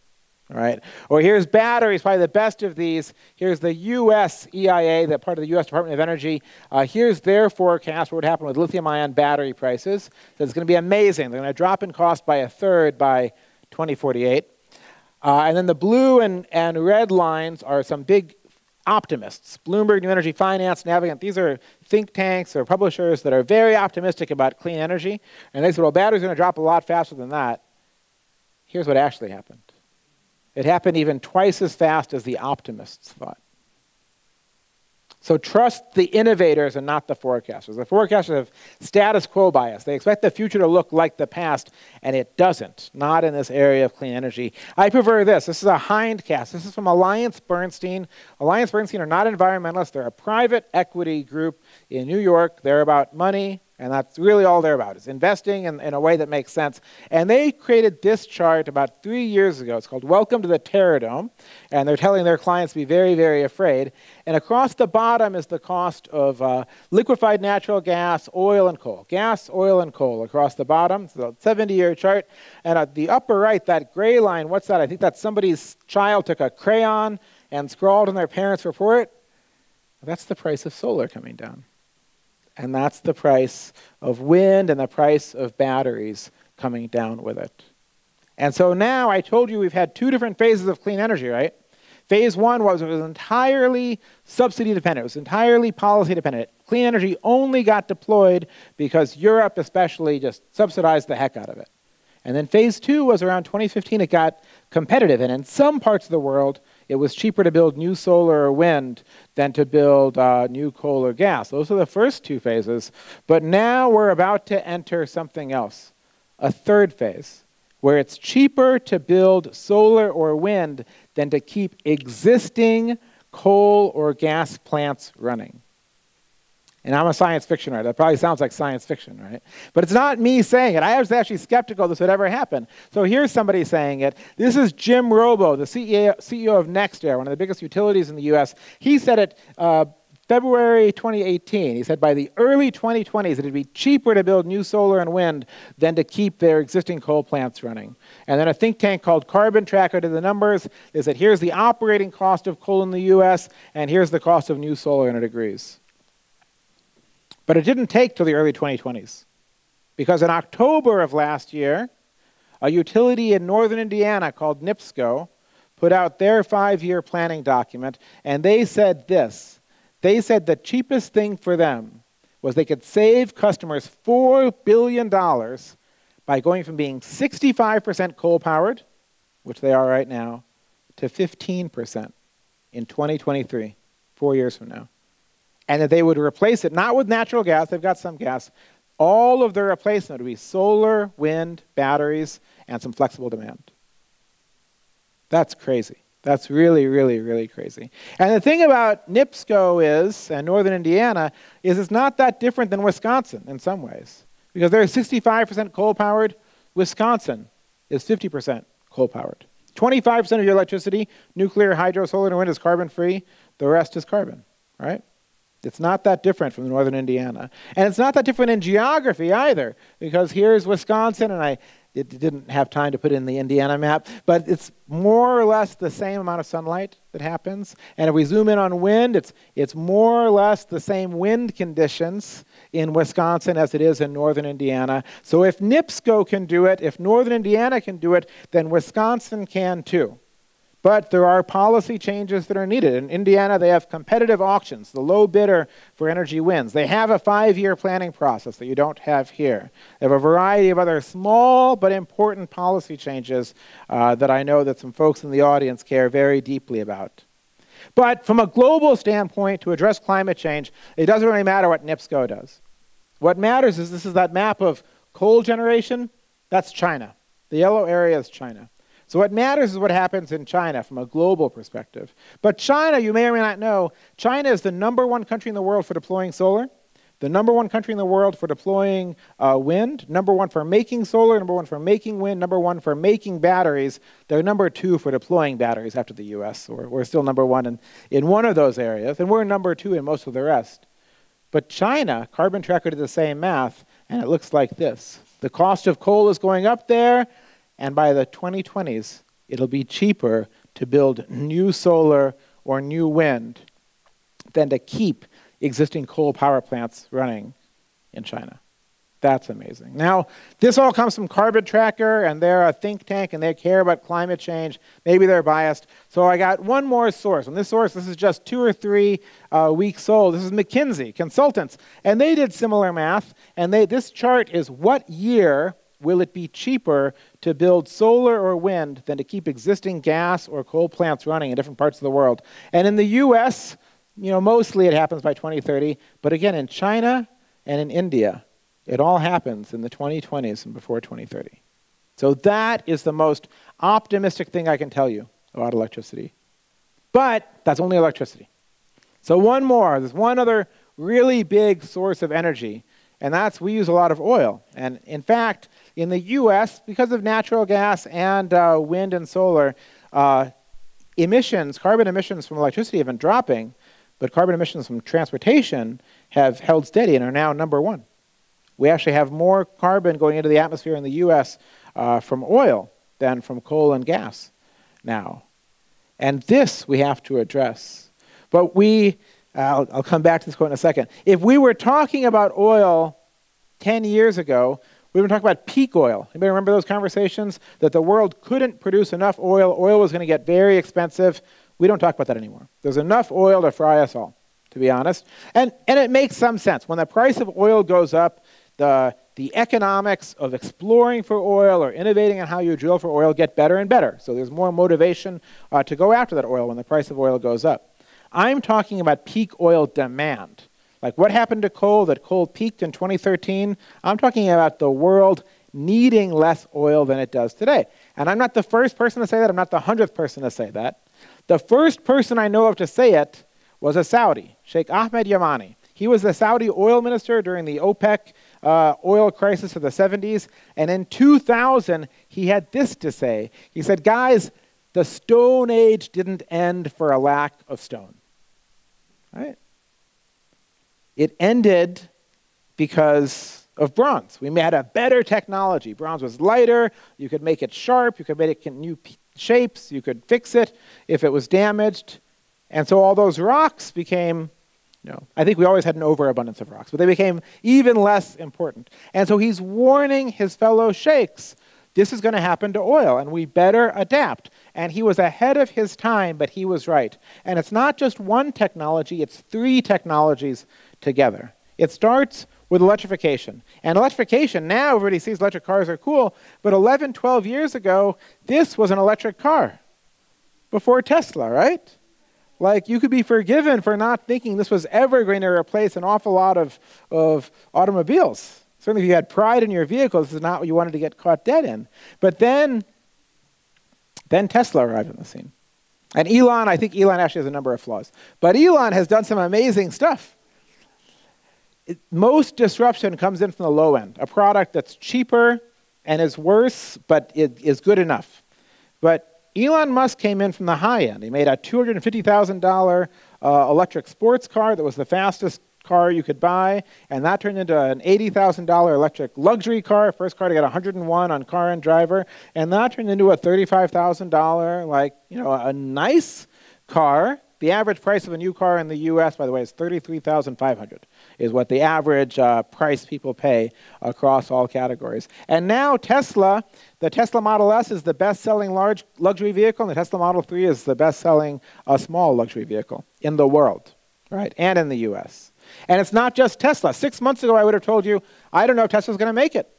All right. Or here's batteries, probably the best of these. Here's the U.S. EIA, that part of the U.S. Department of Energy. Uh, here's their forecast for what would happen with lithium-ion battery prices. So it's going to be amazing. They're going to drop in cost by a third by 2048. Uh, and then the blue and, and red lines are some big optimists. Bloomberg New Energy Finance, Navigant, these are think tanks or publishers that are very optimistic about clean energy. And they said, well, batteries are going to drop a lot faster than that. Here's what actually happened. It happened even twice as fast as the optimists thought. So trust the innovators and not the forecasters. The forecasters have status quo bias. They expect the future to look like the past, and it doesn't, not in this area of clean energy. I prefer this. This is a hindcast. This is from Alliance Bernstein. Alliance Bernstein are not environmentalists. They're a private equity group in New York. They're about money, and that's really all they're about, is investing in, in, a way that makes sense. And they created this chart about three years ago. It's called Welcome to the Terrordome. And they're telling their clients to be very, very afraid. And across the bottom is the cost of uh, liquefied natural gas, oil, and coal. Gas, oil, and coal across the bottom. It's a 70-year chart. And at the upper right, that gray line, what's that? I think that somebody's child took a crayon and scrawled in their parents' report. That's the price of solar coming down and that's the price of wind and the price of batteries coming down with it. And so now I told you we've had two different phases of clean energy, right? Phase one was was entirely subsidy dependent, it was entirely policy dependent. Clean energy only got deployed because Europe, especially, just subsidized the heck out of it. And then phase two was around 2015, it got competitive. And in some parts of the world, it was cheaper to build new solar or wind than to build uh, new coal or gas. Those are the first two phases. But now we're about to enter something else, a third phase, where it's cheaper to build solar or wind than to keep existing coal or gas plants running. And I'm a science fiction writer. That probably sounds like science fiction, right? But it's not me saying it. I was actually skeptical this would ever happen. So here's somebody saying it. This is Jim Robo, the CEO, of NextEra, one of the biggest utilities in the US. He said it uh, February 2018. He said by the early 2020s, it'd be cheaper to build new solar and wind than to keep their existing coal plants running. And then a think tank called Carbon Tracker did the numbers. They said here's the operating cost of coal in the US, and here's the cost of new solar, and it agrees. But it didn't take till the early 2020s. Because in October of last year, a utility in northern Indiana called NIPSCO put out their five year planning document, and they said this. They said the cheapest thing for them was they could save customers $4 billion by going from being 65% coal powered, which they are right now, to 15% in 2023, four years from now and that they would replace it not with natural gas, they've got some gas. All of their replacement would be solar, wind, batteries, and some flexible demand. That's crazy. That's really, really, really crazy. And the thing about NIPSCO is, and northern Indiana, is it's not that different than Wisconsin in some ways. Because they're 65% coal powered, Wisconsin is 50% coal powered. 25% of your electricity, nuclear, hydro, solar, and wind is carbon free. The rest is carbon, right? It's not that different from northern Indiana. And it's not that different in geography either, because here's Wisconsin, and I it didn't have time to put in the Indiana map, but it's more or less the same amount of sunlight that happens. And if we zoom in on wind, it's, it's more or less the same wind conditions in Wisconsin as it is in northern Indiana. So if NIPSCO can do it, if northern Indiana can do it, then Wisconsin can too. But there are policy changes that are needed. In Indiana, they have competitive auctions. The low bidder for energy wins. They have a five year planning process that you don't have here. They have a variety of other small but important policy changes uh, that I know that some folks in the audience care very deeply about. But from a global standpoint, to address climate change, it doesn't really matter what NIPSCO does. What matters is this is that map of coal generation. That's China. The yellow area is China. So what matters is what happens in China from a global perspective. But China, you may or may not know, China is the number one country in the world for deploying solar, the number one country in the world for deploying uh, wind, number one for making solar, number one for making wind, number one for making batteries. They're number two for deploying batteries after the US. We're, we're still number one in, in one of those areas, and we're number two in most of the rest. But China, Carbon Tracker did the same math, and it looks like this. The cost of coal is going up there, and by the 2020s, it'll be cheaper to build new solar or new wind than to keep existing coal power plants running in China. That's amazing. Now, this all comes from Carbon Tracker, and they're a think tank, and they care about climate change. Maybe they're biased. So I got one more source. And this source, this is just two or three uh, weeks old. This is McKinsey Consultants, and they did similar math. And they, this chart is what year will it be cheaper to build solar or wind than to keep existing gas or coal plants running in different parts of the world? And in the U.S., you know, mostly it happens by 2030. But again, in China and in India, it all happens in the 2020s and before 2030. So that is the most optimistic thing I can tell you about electricity. But that's only electricity. So one more, there's one other really big source of energy, and that's we use a lot of oil. And in fact, in the US, because of natural gas and uh, wind and solar, uh, emissions, carbon emissions from electricity have been dropping, but carbon emissions from transportation have held steady and are now number one. We actually have more carbon going into the atmosphere in the US uh, from oil than from coal and gas now. And this we have to address. But we, I'll, I'll come back to this quote in a second. If we were talking about oil 10 years ago, we were talking about peak oil. Anybody remember those conversations? That the world couldn't produce enough oil, oil was going to get very expensive. We don't talk about that anymore. There's enough oil to fry us all, to be honest. And, and it makes some sense. When the price of oil goes up, the, the economics of exploring for oil or innovating on how you drill for oil get better and better. So there's more motivation uh, to go after that oil when the price of oil goes up. I'm talking about peak oil demand. Like what happened to coal that coal peaked in 2013? I'm talking about the world needing less oil than it does today. And I'm not the first person to say that. I'm not the hundredth person to say that. The first person I know of to say it was a Saudi, Sheikh Ahmed Yamani. He was the Saudi oil minister during the OPEC uh, oil crisis of the 70s. And in 2000, he had this to say. He said, Guys, the Stone Age didn't end for a lack of stone. Right? It ended because of bronze. We had a better technology. Bronze was lighter, you could make it sharp, you could make it new shapes, you could fix it if it was damaged. And so all those rocks became no. I think we always had an overabundance of rocks, but they became even less important. And so he's warning his fellow sheikhs this is going to happen to oil, and we better adapt. And he was ahead of his time, but he was right. And it's not just one technology, it's three technologies together. It starts with electrification. And electrification, now everybody sees electric cars are cool, but 11, 12 years ago, this was an electric car before Tesla, right? Like, you could be forgiven for not thinking this was ever going to replace an awful lot of, of automobiles. Certainly, if you had pride in your vehicle, this is not what you wanted to get caught dead in. But then, then Tesla arrived on the scene. And Elon, I think Elon actually has a number of flaws. But Elon has done some amazing stuff. It, most disruption comes in from the low end, a product that's cheaper and is worse, but it is good enough. But Elon Musk came in from the high end. He made a $250,000 uh, electric sports car that was the fastest car you could buy, and that turned into an $80,000 electric luxury car, first car to get 101 on Car and Driver, and that turned into a $35,000, like, you know, a nice car. The average price of a new car in the U.S., by the way, is 33500 is what the average uh, price people pay across all categories. And now Tesla, the Tesla Model S is the best-selling large luxury vehicle, and the Tesla Model 3 is the best-selling uh, small luxury vehicle in the world, right, and in the U.S. And it's not just Tesla. Six months ago, I would have told you, I don't know if Tesla's going to make it.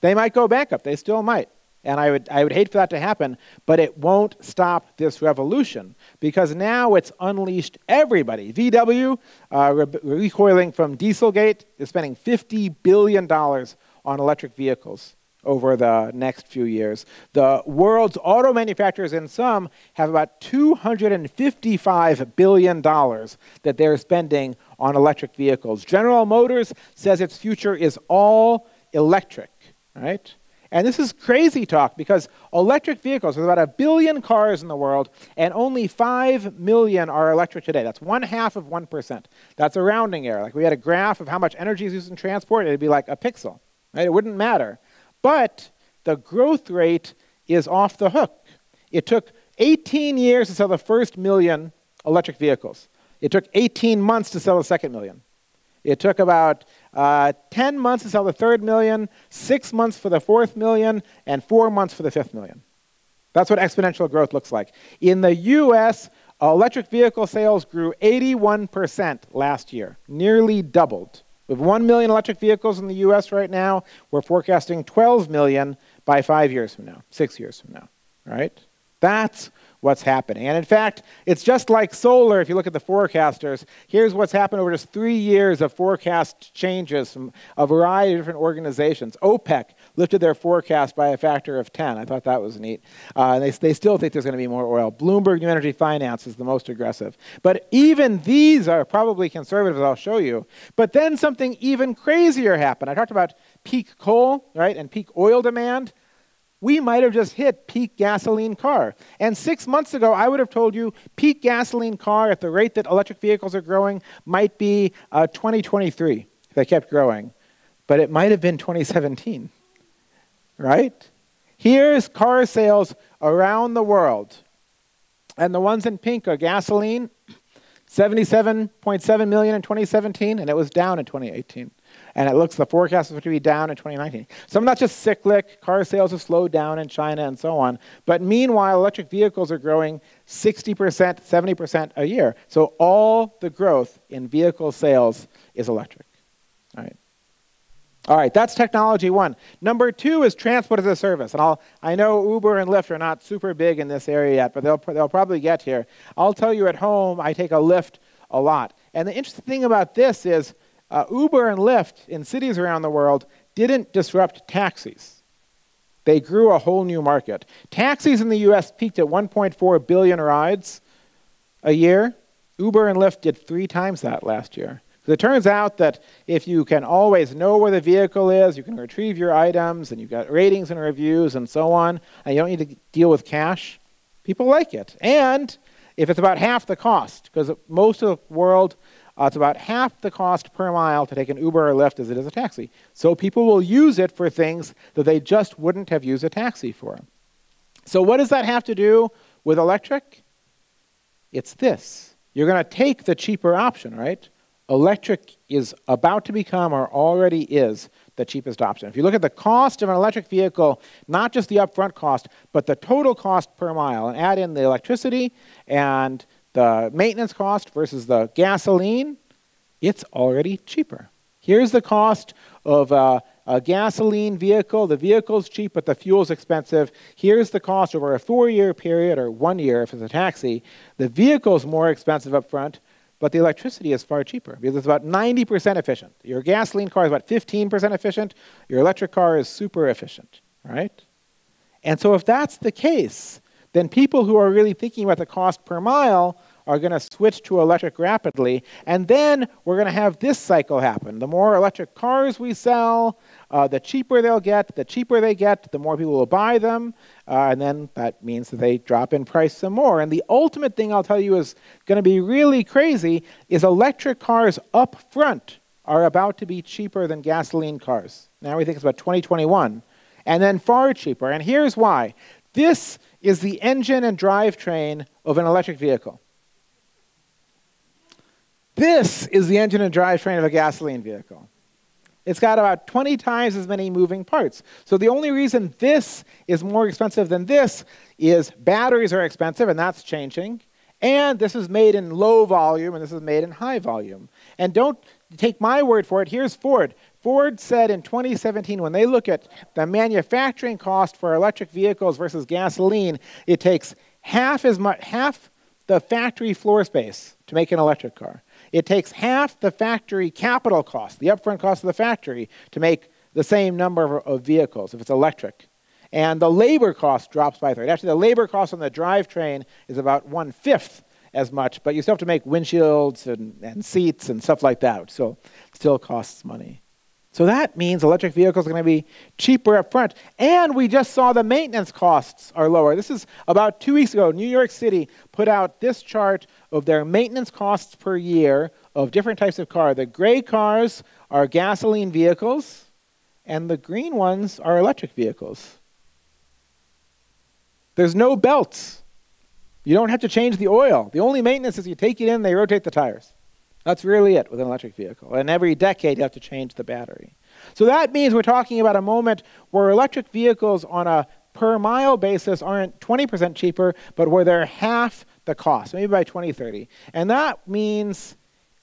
They might go bankrupt. They still might. And I would, I would hate for that to happen, but it won't stop this revolution because now it's unleashed everybody. VW, uh, re- recoiling from Dieselgate, is spending $50 billion on electric vehicles over the next few years. The world's auto manufacturers, in sum, have about $255 billion that they're spending on electric vehicles. General Motors says its future is all electric, right? And this is crazy talk because electric vehicles, there's about a billion cars in the world, and only 5 million are electric today. That's one half of 1%. That's a rounding error. Like we had a graph of how much energy is used in transport, it'd be like a pixel. Right? It wouldn't matter. But the growth rate is off the hook. It took 18 years to sell the first million electric vehicles. It took 18 months to sell the second million. It took about uh, 10 months to sell the third million, six months for the fourth million, and four months for the fifth million. That's what exponential growth looks like. In the US, electric vehicle sales grew 81% last year, nearly doubled. With 1 million electric vehicles in the US right now, we're forecasting 12 million by five years from now, six years from now. Right? That's what's happening. And in fact, it's just like solar if you look at the forecasters. Here's what's happened over just three years of forecast changes from a variety of different organizations. OPEC lifted their forecast by a factor of 10. I thought that was neat. Uh, they, they still think there's going to be more oil. Bloomberg New Energy Finance is the most aggressive. But even these are probably conservative, as I'll show you. But then something even crazier happened. I talked about peak coal, right, and peak oil demand we might have just hit peak gasoline car. And six months ago, I would have told you peak gasoline car at the rate that electric vehicles are growing might be uh, 2023 if they kept growing. But it might have been 2017, right? Here's car sales around the world. And the ones in pink are gasoline, 77.7 million in 2017, and it was down in 2018 and it looks the forecast is going to be down in 2019. Some of that's just cyclic. Car sales have slowed down in China and so on. But meanwhile, electric vehicles are growing 60%, 70% a year. So all the growth in vehicle sales is electric. All right. All right, that's technology one. Number two is transport as a service. And I'll, I know Uber and Lyft are not super big in this area yet, but they'll, they'll probably get here. I'll tell you at home, I take a Lyft a lot. And the interesting thing about this is uh, Uber and Lyft in cities around the world didn't disrupt taxis. They grew a whole new market. Taxis in the US peaked at 1.4 billion rides a year. Uber and Lyft did three times that last year. Because it turns out that if you can always know where the vehicle is, you can retrieve your items, and you've got ratings and reviews and so on, and you don't need to deal with cash, people like it. And if it's about half the cost, because most of the world uh, it's about half the cost per mile to take an Uber or Lyft as it is a taxi. So people will use it for things that they just wouldn't have used a taxi for. So what does that have to do with electric? It's this. You're going to take the cheaper option, right? Electric is about to become or already is the cheapest option. If you look at the cost of an electric vehicle, not just the upfront cost, but the total cost per mile, and add in the electricity and the maintenance cost versus the gasoline, it's already cheaper. Here's the cost of a, a gasoline vehicle. The vehicle's cheap, but the fuel's expensive. Here's the cost over a four-year period, or one year if it's a taxi. The vehicle's more expensive up front, but the electricity is far cheaper because it's about 90% efficient. Your gasoline car is about 15% efficient. Your electric car is super efficient, right? And so if that's the case, then people who are really thinking about the cost per mile are going to switch to electric rapidly. And then we're going to have this cycle happen. The more electric cars we sell, uh, the cheaper they'll get. The cheaper they get, the more people will buy them. Uh, and then that means that they drop in price some more. And the ultimate thing I'll tell you is going to be really crazy is electric cars up front are about to be cheaper than gasoline cars. Now we think it's about 2021. And then far cheaper. And here's why. This is the engine and drivetrain of an electric vehicle. This is the engine and drivetrain of a gasoline vehicle. It's got about 20 times as many moving parts. So the only reason this is more expensive than this is batteries are expensive, and that's changing. And this is made in low volume, and this is made in high volume. And don't take my word for it. Here's Ford. Ford said in 2017, when they look at the manufacturing cost for electric vehicles versus gasoline, it takes half as much, half the factory floor space to make an electric car. It takes half the factory capital cost, the upfront cost of the factory, to make the same number of, vehicles if it's electric. And the labor cost drops by a third. Actually, the labor cost on the drivetrain is about one fifth as much, but you still have to make windshields and, and seats and stuff like that, so it still costs money. So that means electric vehicles are going to be cheaper up front. And we just saw the maintenance costs are lower. This is about two weeks ago. New York City put out this chart of their maintenance costs per year of different types of car. The gray cars are gasoline vehicles, and the green ones are electric vehicles. There's no belts. You don't have to change the oil. The only maintenance is you take it in, they rotate the tires. That's really it with an electric vehicle. And every decade you have to change the battery. So that means we're talking about a moment where electric vehicles on a per mile basis aren't 20% cheaper, but where they're half the cost, maybe by 2030. And that means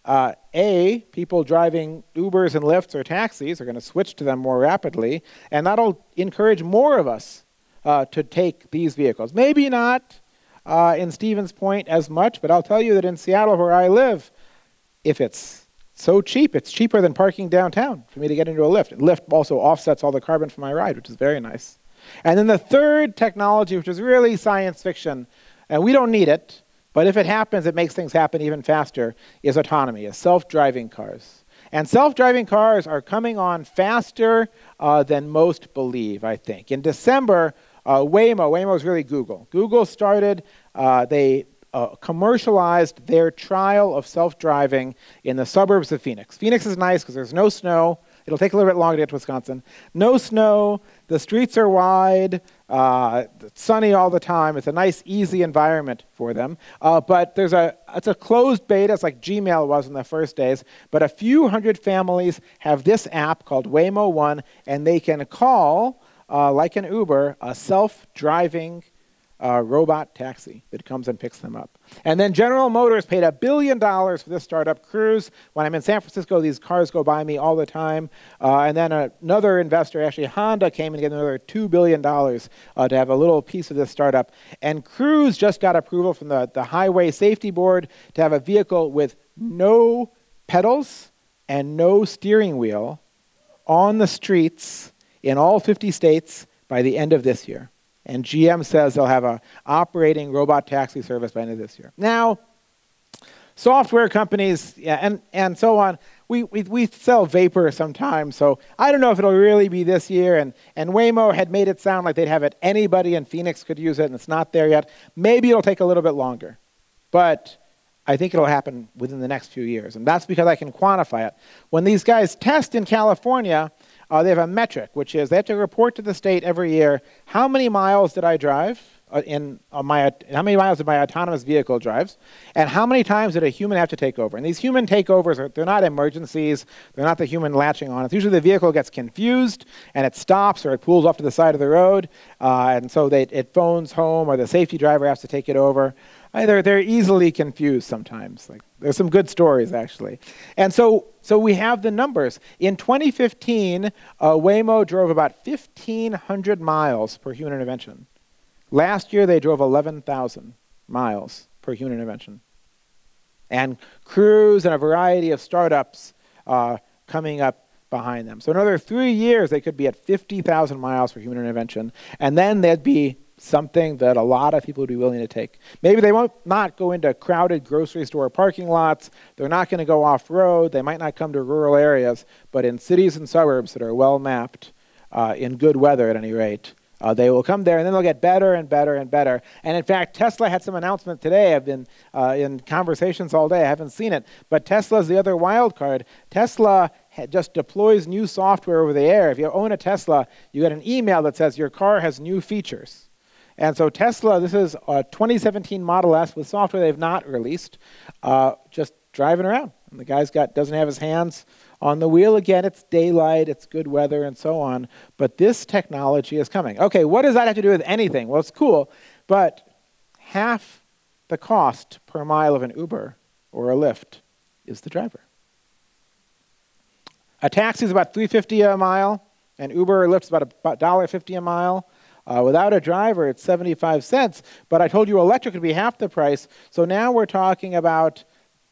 uh, A, people driving Ubers and Lyfts or taxis are going to switch to them more rapidly, and that'll encourage more of us uh, to take these vehicles. Maybe not uh, in Stevens Point as much, but I'll tell you that in Seattle, where I live, if it's so cheap, it's cheaper than parking downtown for me to get into a Lyft. Lyft also offsets all the carbon from my ride, which is very nice. And then the third technology, which is really science fiction, and we don't need it, but if it happens, it makes things happen even faster, is autonomy, is self-driving cars. And self-driving cars are coming on faster uh, than most believe, I think. In December, uh, Waymo, Waymo is really Google. Google started, uh, they uh, commercialized their trial of self-driving in the suburbs of Phoenix. Phoenix is nice because there's no snow. It'll take a little bit longer to get to Wisconsin. No snow. The streets are wide. Uh, sunny all the time. It's a nice, easy environment for them. Uh, but there's a it's a closed beta. It's like Gmail was in the first days. But a few hundred families have this app called Waymo One, and they can call uh, like an Uber a self-driving uh, robot taxi that comes and picks them up. And then General Motors paid a billion dollars for this startup Cruise. When I'm in San Francisco, these cars go by me all the time. Uh, and then another investor, actually Honda, came and gave another $2 billion uh, to have a little piece of this startup. And Cruise just got approval from the, the Highway Safety Board to have a vehicle with no pedals and no steering wheel on the streets in all 50 states by the end of this year. And GM says they'll have an operating robot taxi service by the end of this year. Now, software companies yeah, and, and so on, we, we, we sell vapor sometimes, so I don't know if it'll really be this year. And, and Waymo had made it sound like they'd have it, anybody in Phoenix could use it, and it's not there yet. Maybe it'll take a little bit longer. But I think it'll happen within the next few years. And that's because I can quantify it. When these guys test in California, uh, they have a metric, which is they have to report to the state every year how many miles did I drive uh, in uh, my how many miles did my autonomous vehicle drives, and how many times did a human have to take over. And these human takeovers are they're not emergencies. They're not the human latching on. It's usually the vehicle gets confused and it stops or it pulls off to the side of the road, uh, and so they, it phones home or the safety driver has to take it over. Either they're easily confused sometimes. Like there's some good stories actually, and so so we have the numbers. In 2015, uh, Waymo drove about 1,500 miles per human intervention. Last year they drove 11,000 miles per human intervention, and Cruise and a variety of startups uh, coming up behind them. So another three years they could be at 50,000 miles per human intervention, and then they'd be something that a lot of people would be willing to take. Maybe they won't not go into crowded grocery store parking lots. They're not going to go off road. They might not come to rural areas, but in cities and suburbs that are well mapped, uh, in good weather at any rate, uh, they will come there and then they'll get better and better and better. And in fact, Tesla had some announcement today. I've been uh, in conversations all day. I haven't seen it. But Tesla's the other wild card. Tesla just deploys new software over the air. If you own a Tesla, you get an email that says your car has new features. And so Tesla, this is a 2017 Model S with software they've not released, uh, just driving around. And the guy's got doesn't have his hands on the wheel again. It's daylight, it's good weather, and so on. But this technology is coming. Okay, what does that have to do with anything? Well, it's cool, but half the cost per mile of an Uber or a Lyft is the driver. A taxi is about 350 a mile, and Uber or Lyft is about $1.50 a mile. Uh, without a driver, it's 75 cents. But I told you electric would be half the price. So now we're talking about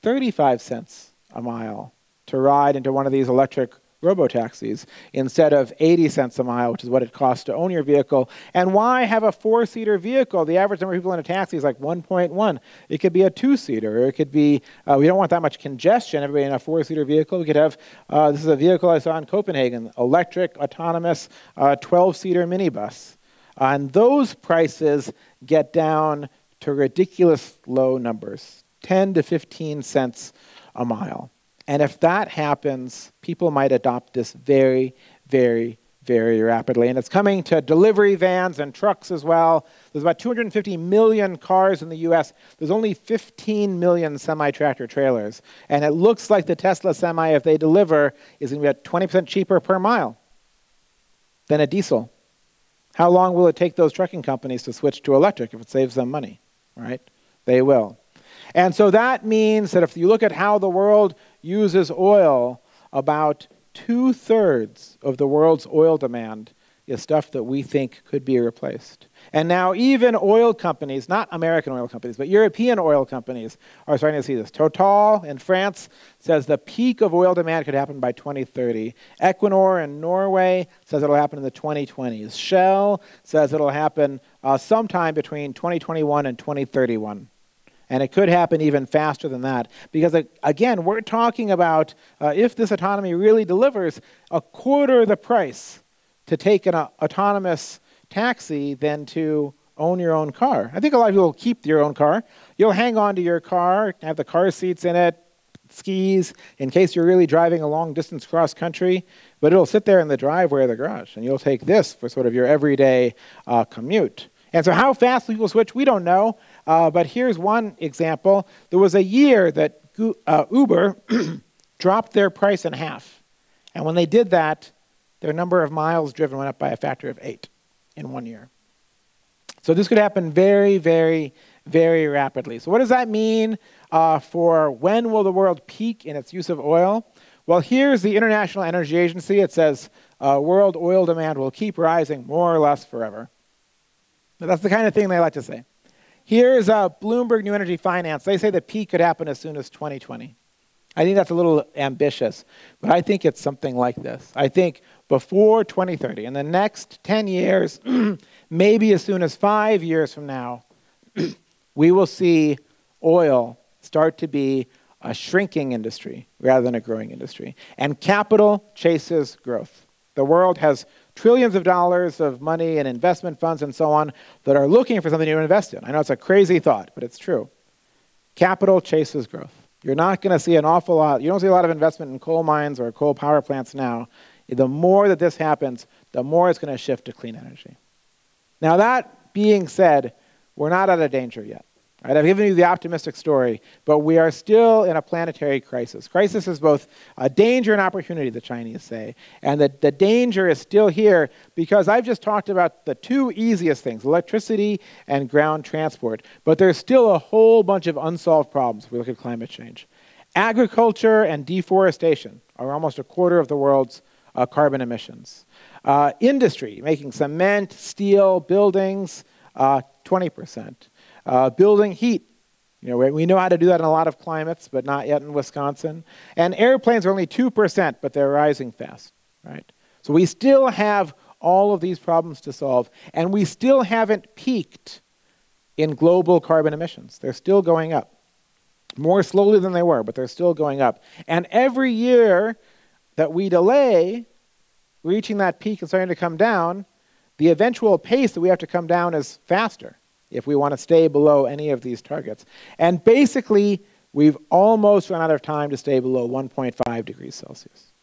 35 cents a mile to ride into one of these electric robo-taxis instead of 80 cents a mile, which is what it costs to own your vehicle. And why have a four-seater vehicle? The average number of people in a taxi is like 1.1. It could be a two-seater, or it could be, uh, we don't want that much congestion, everybody in a four-seater vehicle. We could have, uh, this is a vehicle I saw in Copenhagen, electric, autonomous, 12-seater uh, minibus. And those prices get down to ridiculous low numbers 10 to 15 cents a mile. And if that happens, people might adopt this very, very, very rapidly. And it's coming to delivery vans and trucks as well. There's about 250 million cars in the US. There's only 15 million semi tractor trailers. And it looks like the Tesla Semi, if they deliver, is going to be about 20% cheaper per mile than a diesel. How long will it take those trucking companies to switch to electric if it saves them money? Right? They will. And so that means that if you look at how the world uses oil, about two thirds of the world's oil demand is stuff that we think could be replaced. And now, even oil companies, not American oil companies, but European oil companies, are starting to see this. Total in France says the peak of oil demand could happen by 2030. Equinor in Norway says it'll happen in the 2020s. Shell says it'll happen uh, sometime between 2021 and 2031. And it could happen even faster than that. Because, again, we're talking about uh, if this autonomy really delivers a quarter of the price to take an uh, autonomous taxi than to own your own car. I think a lot of people keep your own car. You'll hang on to your car, have the car seats in it, skis, in case you're really driving a long distance cross country, but it'll sit there in the driveway of the garage, and you'll take this for sort of your everyday uh, commute. And so, how fast people switch, we don't know. Uh, but here's one example. There was a year that uh, Uber dropped their price in half. And when they did that, their number of miles driven went up by a factor of eight in one year. So this could happen very, very, very rapidly. So what does that mean uh, for when will the world peak in its use of oil? Well, here's the International Energy Agency. It says uh, world oil demand will keep rising more or less forever. But that's the kind of thing they like to say. Here's uh, Bloomberg New Energy Finance. They say the peak could happen as soon as 2020. I think that's a little ambitious, but I think it's something like this. I think before 2030, in the next 10 years, maybe as soon as five years from now, we will see oil start to be a shrinking industry rather than a growing industry. And capital chases growth. The world has trillions of dollars of money and investment funds and so on that are looking for something to invest in. I know it's a crazy thought, but it's true. Capital chases growth. You're not going to see an awful lot, you don't see a lot of investment in coal mines or coal power plants now. The more that this happens, the more it's going to shift to clean energy. Now, that being said, we're not out of danger yet. Right, I've given you the optimistic story, but we are still in a planetary crisis. Crisis is both a danger and opportunity, the Chinese say. And the, the danger is still here because I've just talked about the two easiest things electricity and ground transport. But there's still a whole bunch of unsolved problems if we look at climate change. Agriculture and deforestation are almost a quarter of the world's uh, carbon emissions. Uh, industry, making cement, steel, buildings, uh, 20%. Uh, building heat. You know, we know how to do that in a lot of climates, but not yet in Wisconsin. And airplanes are only 2%, but they're rising fast, right? So we still have all of these problems to solve, and we still haven't peaked in global carbon emissions. They're still going up. More slowly than they were, but they're still going up. And every year that we delay reaching that peak and starting to come down, the eventual pace that we have to come down is faster if we want to stay below any of these targets. And basically, we've almost run out of time to stay below 1.5 degrees Celsius.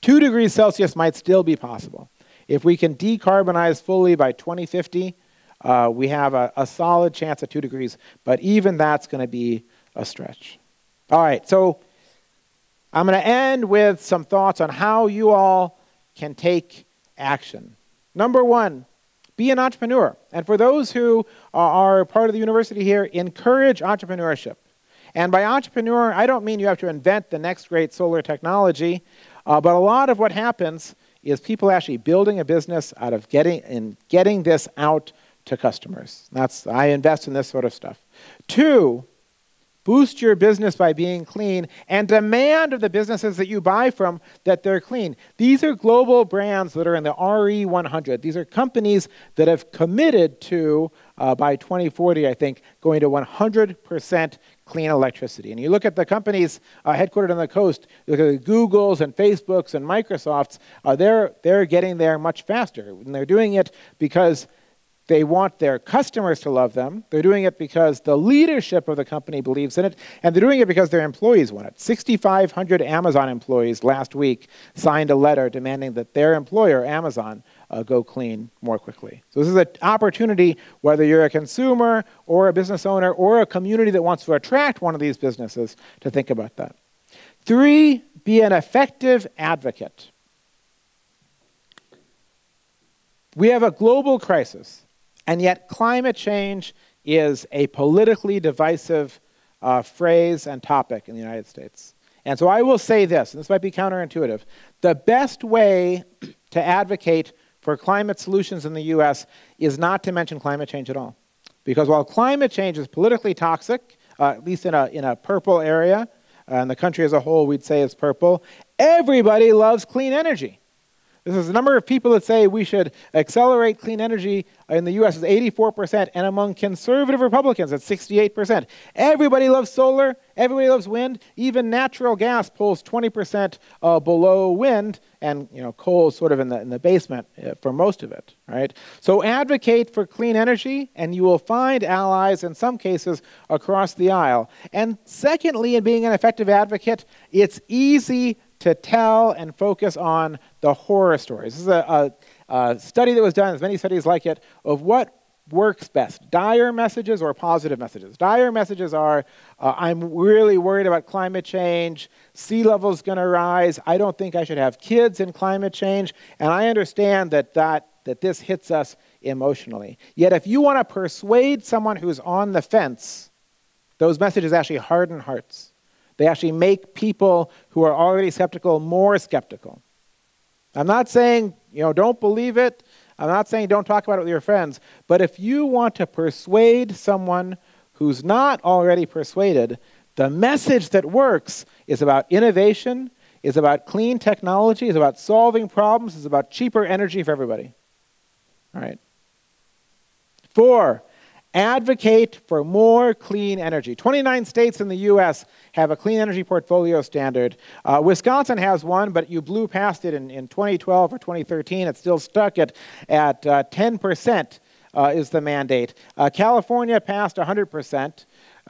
2 degrees Celsius might still be possible. If we can decarbonize fully by 2050, uh, we have a, a solid chance at 2 degrees, but even that's going to be a stretch. All right, so I'm going to end with some thoughts on how you all can take action. Number one, be an entrepreneur. And for those who are part of the university here, encourage entrepreneurship. And by entrepreneur, I don't mean you have to invent the next great solar technology, uh, but a lot of what happens is people actually building a business out of getting and getting this out to customers. That's I invest in this sort of stuff. Two, Boost your business by being clean and demand of the businesses that you buy from that they're clean. These are global brands that are in the RE100. These are companies that have committed to, uh, by 2040, I think, going to 100% clean electricity. And you look at the companies uh, headquartered on the coast, look at the Googles and Facebooks and Microsofts, uh, they're, they're getting there much faster. And they're doing it because They want their customers to love them. They're doing it because the leadership of the company believes in it, and they're doing it because their employees want it. 6,500 Amazon employees last week signed a letter demanding that their employer, Amazon, uh, go clean more quickly. So this is an opportunity, whether you're a consumer or a business owner or a community that wants to attract one of these businesses, to think about that. Three, be an effective advocate. We have a global crisis. And yet, climate change is a politically divisive uh, phrase and topic in the United States. And so I will say this, and this might be counterintuitive the best way to advocate for climate solutions in the US is not to mention climate change at all. Because while climate change is politically toxic, uh, at least in a, in a purple area, uh, and the country as a whole we'd say is purple, everybody loves clean energy. There's a number of people that say we should accelerate clean energy in the US is 84%, and among conservative Republicans, it's 68%. Everybody loves solar, everybody loves wind, even natural gas pulls 20% uh, below wind, and you know, coal is sort of in the, in the basement uh, for most of it, right? So advocate for clean energy, and you will find allies in some cases across the aisle. And secondly, in being an effective advocate, it's easy to tell and focus on the horror stories. This is a, a, a study that was done, as many studies like it, of what works best dire messages or positive messages. Dire messages are uh, i'm really worried about climate change sea level's going to rise i don't think i should have kids in climate change and i understand that that that this hits us emotionally. Yet if you want to persuade someone who's on the fence those messages actually harden hearts they actually make people who are already skeptical more skeptical. I'm not saying, you know, don't believe it. I'm not saying don't talk about it with your friends. But if you want to persuade someone who's not already persuaded, the message that works is about innovation, is about clean technology, is about solving problems, is about cheaper energy for everybody. All right. Four, advocate for more clean energy. 29 states in the U.S. have a clean energy portfolio standard. Uh, Wisconsin has one, but you blew past it in, in 2012 or 2013. It's still stuck at, at uh, 10% uh, is the mandate. Uh, California passed 100% uh,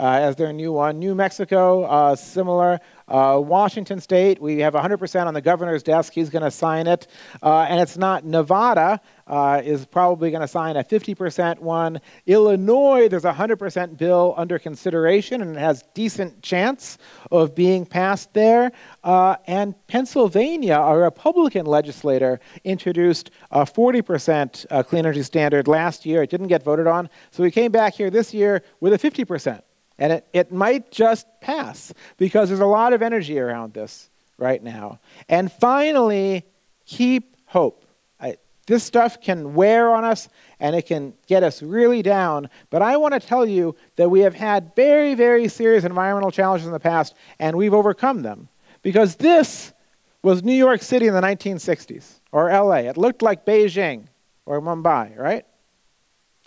as their new one. New Mexico, uh, similar. Uh, Washington State, we have 100% on the governor's desk. He's going to sign it. Uh, and it's not Nevada uh, is probably going to sign a 50% one. Illinois, there's a 100% bill under consideration, and it has decent chance of being passed there. Uh, and Pennsylvania, a Republican legislator, introduced a 40% uh, clean energy standard last year. It didn't get voted on, so we came back here this year with a 50%. And it, it might just pass because there's a lot of energy around this right now. And finally, keep hope. I, this stuff can wear on us and it can get us really down. But I want to tell you that we have had very, very serious environmental challenges in the past and we've overcome them. Because this was New York City in the 1960s or LA. It looked like Beijing or Mumbai, right?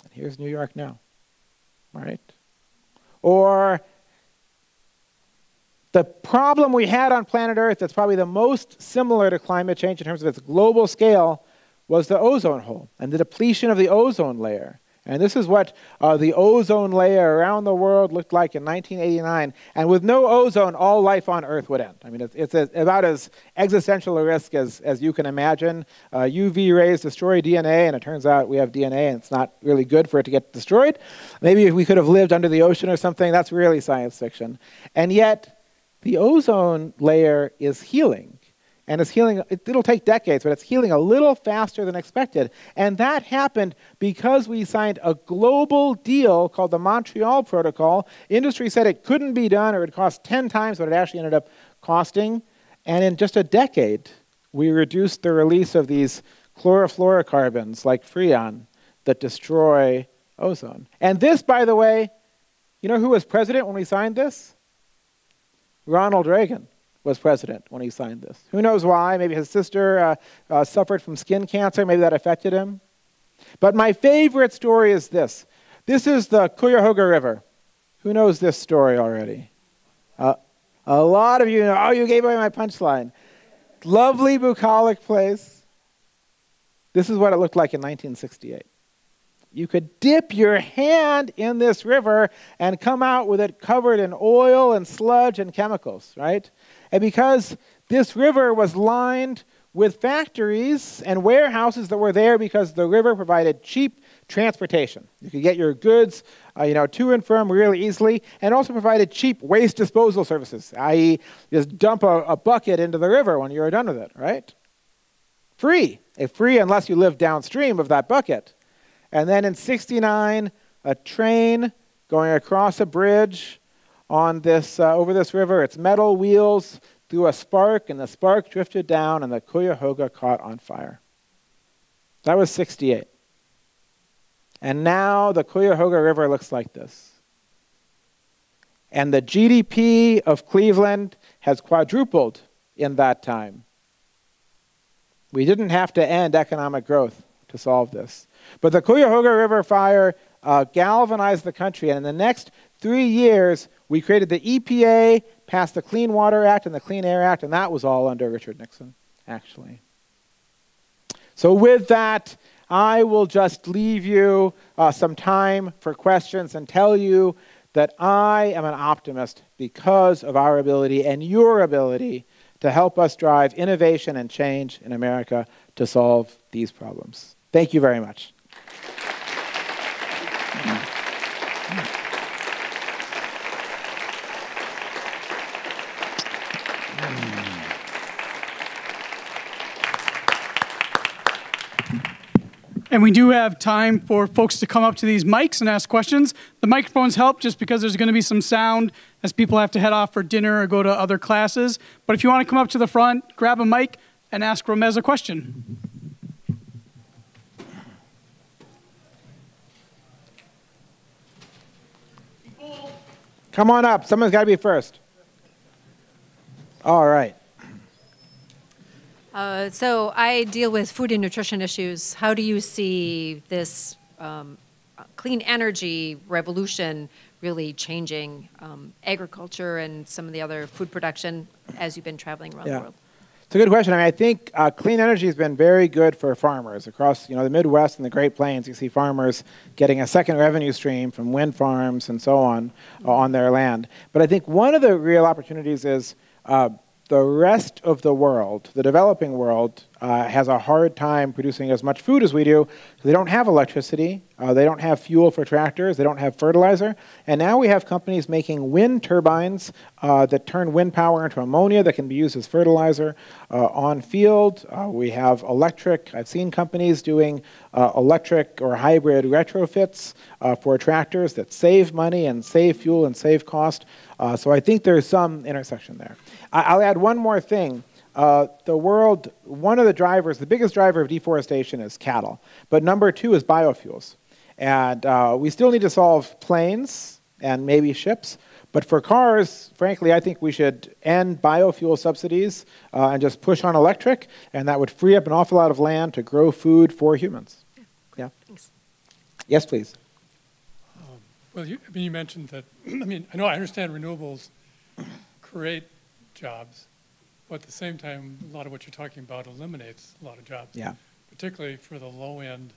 And here's New York now, right? Or the problem we had on planet Earth that's probably the most similar to climate change in terms of its global scale was the ozone hole and the depletion of the ozone layer. And this is what uh, the ozone layer around the world looked like in 1989. And with no ozone, all life on Earth would end. I mean, it's, it's about as existential a risk as, as you can imagine. Uh, UV rays destroy DNA, and it turns out we have DNA, and it's not really good for it to get destroyed. Maybe if we could have lived under the ocean or something, that's really science fiction. And yet, the ozone layer is healing and it's healing it, will take decades but it's healing a little faster than expected. And that happened because we signed a global deal called the montreal protocol. Industry said it couldn't be done or it would cost 10 times what it actually ended up costing. And in just a decade we reduced the release of these chlorofluorocarbons like freon that destroy ozone. And this by the way you know who was president when we signed this? Ronald reagan was president when he signed this. Who knows why? Maybe his sister uh, uh, suffered from skin cancer. Maybe that affected him. But my favorite story is this. This is the Cuyahoga River. Who knows this story already? Uh, a lot of you know. Oh, you gave away my punchline. Lovely bucolic place. This is what it looked like in 1968. You could dip your hand in this river and come out with it covered in oil and sludge and chemicals, right? And because this river was lined with factories and warehouses that were there because the river provided cheap transportation. You could get your goods, uh, you know, to and from really easily, and also provided cheap waste disposal services, i.e., just dump a, a bucket into the river when you're done with it, right? Free. A free unless you live downstream of that bucket. And then in 69, a train going across a bridge on this, uh, over this river. Its metal wheels threw a spark, and the spark drifted down, and the Cuyahoga caught on fire. That was 68. And now the Cuyahoga River looks like this. And the GDP of Cleveland has quadrupled in that time. We didn't have to end economic growth to solve this. But the Cuyahoga River fire uh, galvanized the country, and in the next three years, we created the EPA, passed the Clean Water Act and the Clean Air Act, and that was all under Richard Nixon, actually. So, with that, I will just leave you uh, some time for questions and tell you that I am an optimist because of our ability and your ability to help us drive innovation and change in America to solve these problems. Thank you very much. And we do have time for folks to come up to these mics and ask questions. The microphones help just because there's going to be some sound as people have to head off for dinner or go to other classes. But if you want to come up to the front, grab a mic and ask Ramez a question. Come on up. Someone's got to be first. All right. Uh, so I deal with food and nutrition issues. How do you see this um, clean energy revolution really changing um, agriculture and some of the other food production as you've been traveling around yeah. the world? It's a good question. I mean, I think uh, clean energy has been very good for farmers across, you know, the Midwest and the Great Plains. You see farmers getting a second revenue stream from wind farms and so on uh, on their land. But I think one of the real opportunities is uh, the rest of the world, the developing world, uh, has a hard time producing as much food as we do. They don't have electricity, uh, they don't have fuel for tractors, they don't have fertilizer, and now we have companies making wind turbines uh, that turn wind power into ammonia that can be used as fertilizer uh, on field. Uh, we have electric. I've seen companies doing uh, electric or hybrid retrofits for tractors that save money and save fuel and save cost. So I think there's some intersection there. I- will add one more thing. Uh, the world, one of the drivers, the biggest driver of deforestation is cattle, but number two is biofuels. And uh, we still need to solve planes and maybe ships, but for cars, frankly, I think we should end biofuel subsidies uh, and just push on electric, and that would free up an awful lot of land to grow food for humans. Yeah. Thanks. Yes, please. Well, you, I mean, you mentioned that. I mean, I know I understand renewables create jobs, but at the same time, a lot of what you're talking about eliminates a lot of jobs. Yeah. Particularly for the low end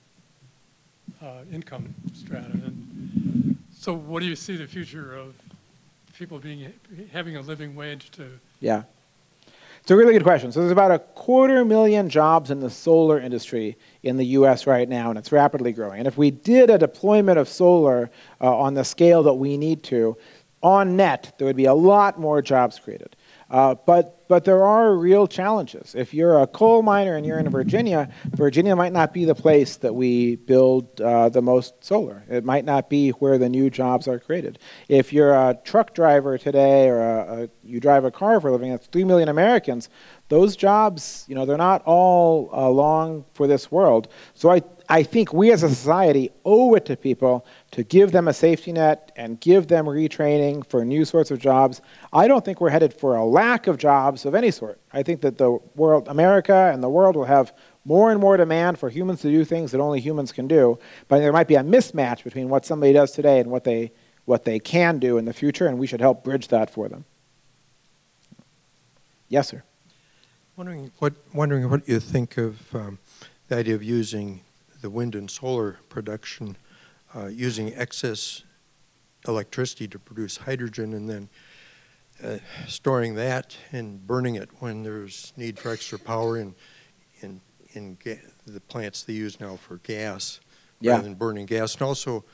uh, income strata. And so, what do you see the future of people being having a living wage to? Yeah. It's a really good question. So there's about a quarter million jobs in the solar industry in the U.S. right now, and it's rapidly growing. And if we did a deployment of solar uh, on the scale that we need to, on net, there would be a lot more jobs created. Uh, but, but there are real challenges. If you're a coal miner and you're in Virginia, Virginia might not be the place that we build uh, the most solar. It might not be where the new jobs are created. If you're a truck driver today or a, a, you drive a car for a living, that's 3 million Americans, those jobs, you know, they're not all along for this world. So I, I think we as a society owe it to people to give them a safety net and give them retraining for new sorts of jobs. I don't think we're headed for a lack of jobs of any sort. I think that the world, America and the world will have more and more demand for humans to do things that only humans can do, but there might be a mismatch between what somebody does today and what they, what they can do in the future, and we should help bridge that for them. Yes, sir. Wondering what, wondering what you think of um, the idea of using the wind and solar production uh, using excess electricity to produce hydrogen and then uh, storing that and burning it when there's need for extra power in in in the plants they use now for gas Yeah. rather than burning gas, and also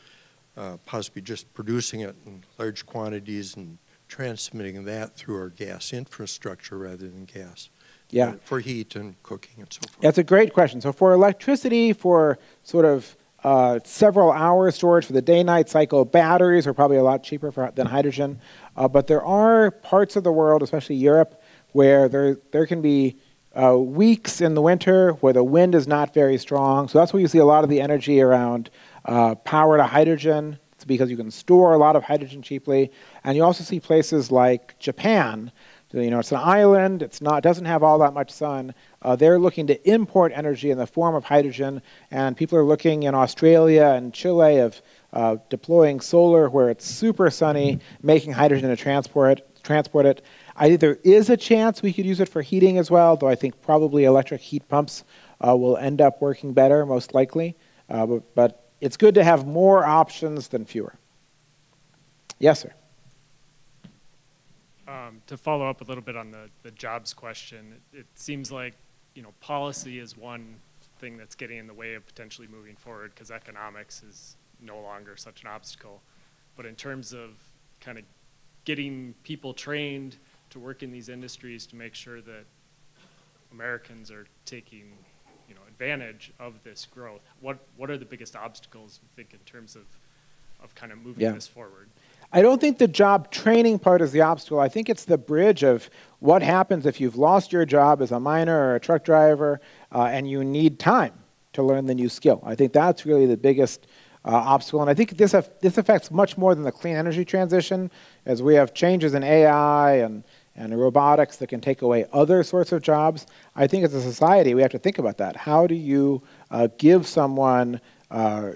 uh, possibly just producing it in large quantities and transmitting that through our gas infrastructure rather than gas. Yeah. for heat and cooking and so forth. That's a great question. So for electricity, for sort of uh, several hours storage for the day-night cycle, batteries are probably a lot cheaper for, than hydrogen. Uh, but there are parts of the world, especially Europe, where there there can be uh, weeks in the winter where the wind is not very strong. So that's where you see a lot of the energy around uh, power to hydrogen. It's because you can store a lot of hydrogen cheaply, and you also see places like Japan. You know, it's an island. It's not doesn't have all that much sun. Uh, they're looking to import energy in the form of hydrogen, and people are looking in Australia and Chile of uh, deploying solar where it's super sunny, making hydrogen to transport it. Transport it. I think there is a chance we could use it for heating as well, though I think probably electric heat pumps uh, will end up working better, most likely. Uh, but, but it's good to have more options than fewer. Yes, sir. Um, to follow up a little bit on the, the jobs question, it, it seems like, you know, policy is one thing that's getting in the way of potentially moving forward because economics is no longer such an obstacle. But in terms of kind of getting people trained to work in these industries to make sure that Americans are taking, you know, advantage of this growth, what, what are the biggest obstacles, you think, in terms of, of kind of moving Yeah. this forward? I don't think the job training part is the obstacle. I think it's the bridge of what happens if you've lost your job as a miner or a truck driver uh, and you need time to learn the new skill. I think that's really the biggest uh, obstacle. And I think this, aff- this affects much more than the clean energy transition, as we have changes in AI and, and robotics that can take away other sorts of jobs. I think as a society, we have to think about that. How do you uh, give someone uh,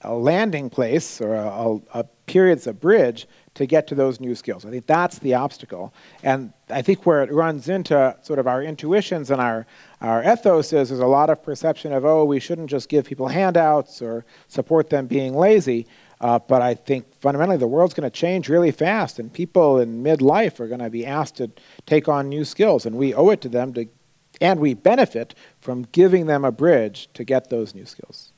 a landing place or a, a periods, a bridge to get to those new skills. I think that's the obstacle. And I think where it runs into sort of our intuitions and our, our ethos is there's a lot of perception of, oh, we shouldn't just give people handouts or support them being lazy. Uh, but I think fundamentally the world's going to change really fast, and people in midlife are going to be asked to take on new skills, and we owe it to them to, and we benefit from giving them a bridge to get those new skills.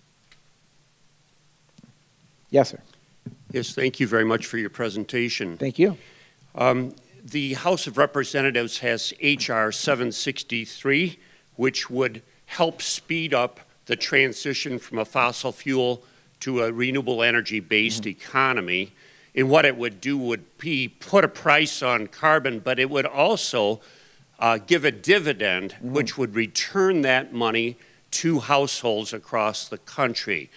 Yes, sir. Yes, thank you very much for your presentation. Thank you. Um, The House of Representatives has H.R. 763, which would help speed up the transition from a fossil fuel to a renewable energy-based economy. And what it would do would be put a price on carbon, but it would also uh, give a dividend, which would return that money to households across the country.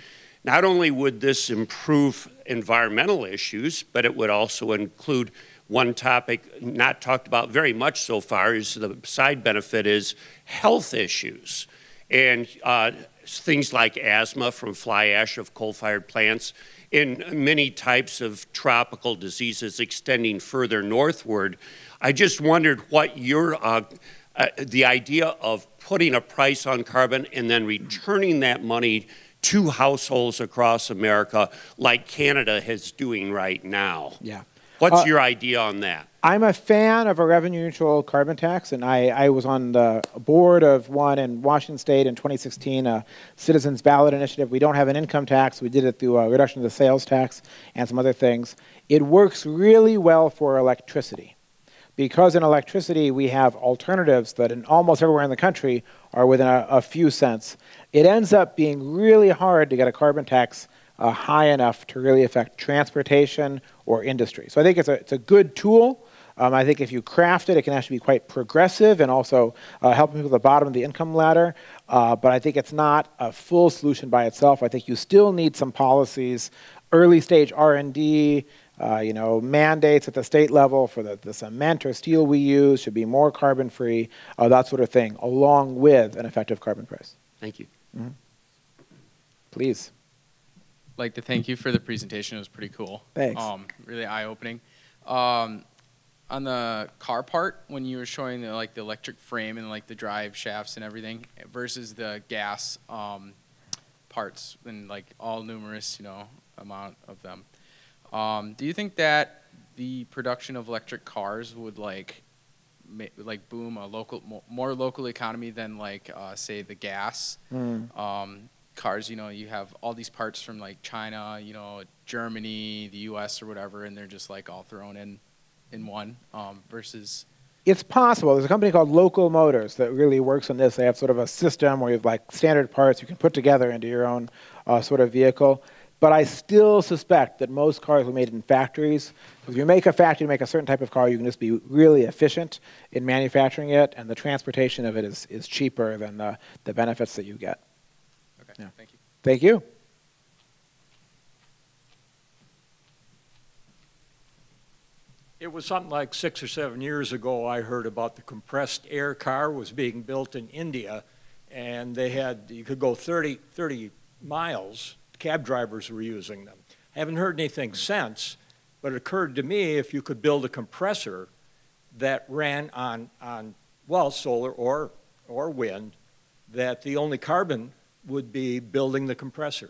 Not only would this improve environmental issues, but it would also include one topic not talked about very much so far is the side benefit is health issues and uh, things like asthma from fly ash of coal-fired plants and many types of tropical diseases extending further northward. I just wondered what your uh, uh, the idea of putting a price on carbon and then returning that money to households across America, like Canada is doing right now. Yeah. What's Uh, your idea on that? I'm a fan of a revenue neutral carbon tax, and I, I was on the board of one in Washington State in 2016, a citizens ballot initiative. We don't have an income tax. We did it through a reduction of the sales tax and some other things. It works really well for electricity because in electricity we have alternatives that in almost everywhere in the country are within a, a few cents. It ends up being really hard to get a carbon tax uh, high enough to really affect transportation or industry. So I think it's a, it's a good tool. Um, I think if you craft it, it can actually be quite progressive and also uh, help people at the bottom of the income ladder. Uh, but I think it's not a full solution by itself. I think you still need some policies, early stage R&D, uh, you know, mandates at the state level for the, the cement or steel we use should be more carbon free, uh, that sort of thing, along with an effective carbon price. Thank you. Please. like to thank you for the presentation. It was pretty cool. Thanks. Um, really eye opening. Um, on the car part, when you were showing the like the electric frame and like the drive shafts and everything versus the gas um, parts and like all numerous, you know, amount of them. Um, do you think that the production of electric cars would like like boom a local more local economy than like uh, say the gas Mm. um, cars? You know, you have all these parts from like China, you know, Germany, the U.S. or whatever, and they're just like all thrown in in one um, versus It's possible. There's a company called Local Motors that really works on this. They have sort of a system where you have like standard parts you can put together into your own uh, sort of vehicle. But I still suspect that most cars were made in factories. If you make a factory to make a certain type of car, you can just be really efficient in manufacturing it, and the transportation of it is, is cheaper than the, the benefits that you get. okay. Yeah. Thank you. Thank you. It was something like six or seven years ago, I heard about the compressed air car was being built in India, and they had, you could go 30, 30 miles, cab drivers were using them. I haven't heard anything since, but it occurred to me if you could build a compressor that ran on, on well, solar or, or wind, that the only carbon would be building the compressor.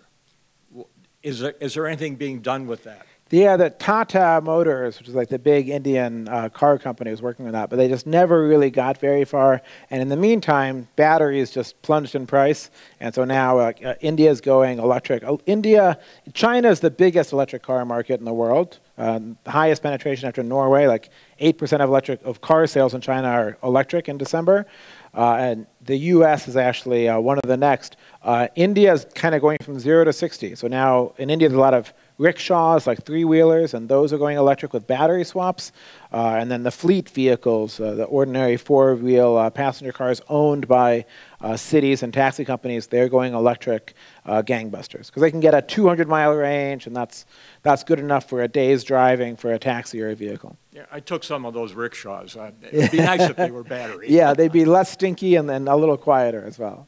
Is there, is there anything being done with that? Yeah, the Tata Motors, which is like the big Indian uh, car company, was working on that, but they just never really got very far. And in the meantime, batteries just plunged in price, and so now uh, uh, India's going electric. Uh, India, China is the biggest electric car market in the world. Um, highest penetration after Norway, like eight percent of electric of car sales in China are electric in December. Uh, and the U.S. is actually uh, one of the next. Uh, India is kind of going from zero to 60. So now in India, there's a lot of rickshaws, like three wheelers, and those are going electric with battery swaps. Uh, and then the fleet vehicles, uh, the ordinary four wheel uh, passenger cars owned by uh, cities and taxi companies, they're going electric uh, gangbusters because they can get a 200 mile range, and that's, that's good enough for a day's driving for a taxi or a vehicle. Yeah, I took some of those rickshaws. Uh, It'd be nice if they were battery. Yeah, they'd be less stinky and then a little quieter as well.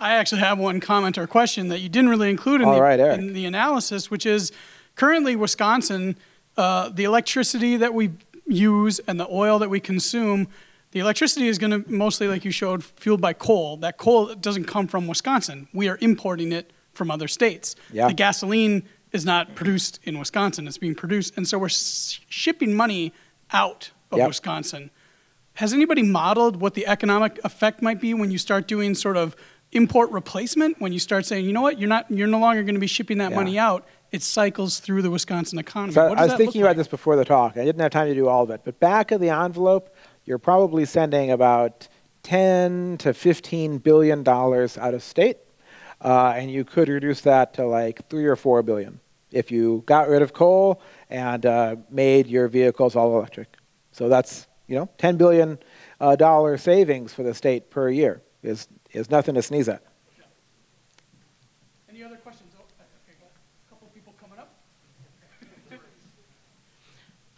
I actually have one comment or question that you didn't really include in, the, right, in the analysis, which is currently Wisconsin, uh, the electricity that we use and the oil that we consume, the electricity is going to mostly, like you showed, fueled by coal. That coal doesn't come from Wisconsin. We are importing it from other states. Yeah. The gasoline is not produced in Wisconsin. It's being produced, and so we're shipping money out of Yep. Wisconsin. Has anybody modeled what the economic effect might be when you start doing sort of import replacement? When you start saying, you know what, you're not, you're no longer going to be shipping that Yeah. money out. It cycles through the Wisconsin economy. So I was thinking about this before the talk. I didn't have time to do all of it, but back of the envelope, you're probably sending about 10 to 15 billion dollars out of state, uh, and you could reduce that to like three or four billion if you got rid of coal and uh, made your vehicles all electric. So that's you know 10 billion uh, dollar savings for the state per year is is nothing to sneeze at. Any other questions? Oh, okay, a couple people coming up.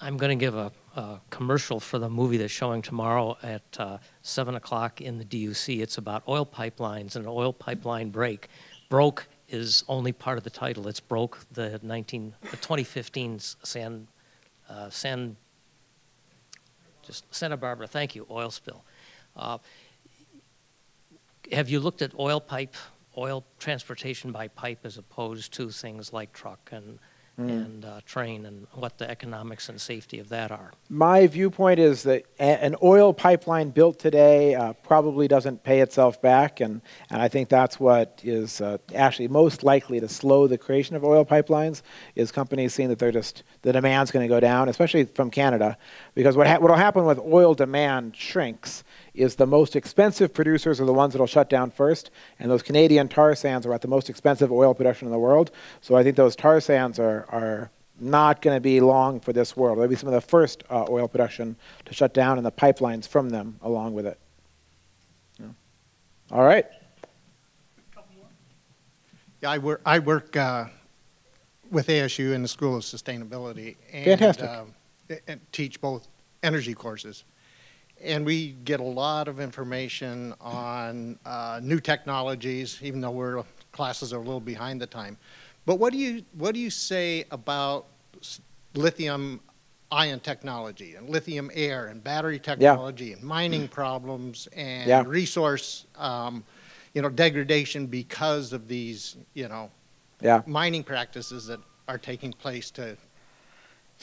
I'm going to give a, a commercial for the movie that's showing tomorrow at uh, 7 o'clock in the DUC. It's about oil pipelines and an oil pipeline break. Broke is only part of the title. It's broke the 19, the 2015 San, uh, San, just Santa Barbara. Thank you. Oil spill. Uh, have you looked at oil pipe, oil transportation by pipe as opposed to things like truck and and uh, train and what the economics and safety of that are? My viewpoint is that a- an oil pipeline built today uh, probably doesn't pay itself back, and, and I think that's what is uh, actually most likely to slow the creation of oil pipelines is companies seeing that they're just the demand's going to go down, especially from Canada, because what ha- what'll happen with oil demand shrinks is the most expensive producers are the ones that'll shut down first, and those Canadian tar sands are at the most expensive oil production in the world. So I think those tar sands are are not going to be long for this world. They'll be some of the first uh, oil production to shut down, and the pipelines from them along with it. Yeah. All right. Yeah, I work, I work uh, with ASU in the School of Sustainability. And, Fantastic. um, and teach both energy courses. And we get a lot of information on uh, new technologies, even though we're, classes are a little behind the time. But what do you, what do you say about lithium ion technology and lithium air and battery technology and mining problems and Yeah. resource um, you know, degradation because of these, you know, Yeah. mining practices that are taking place to,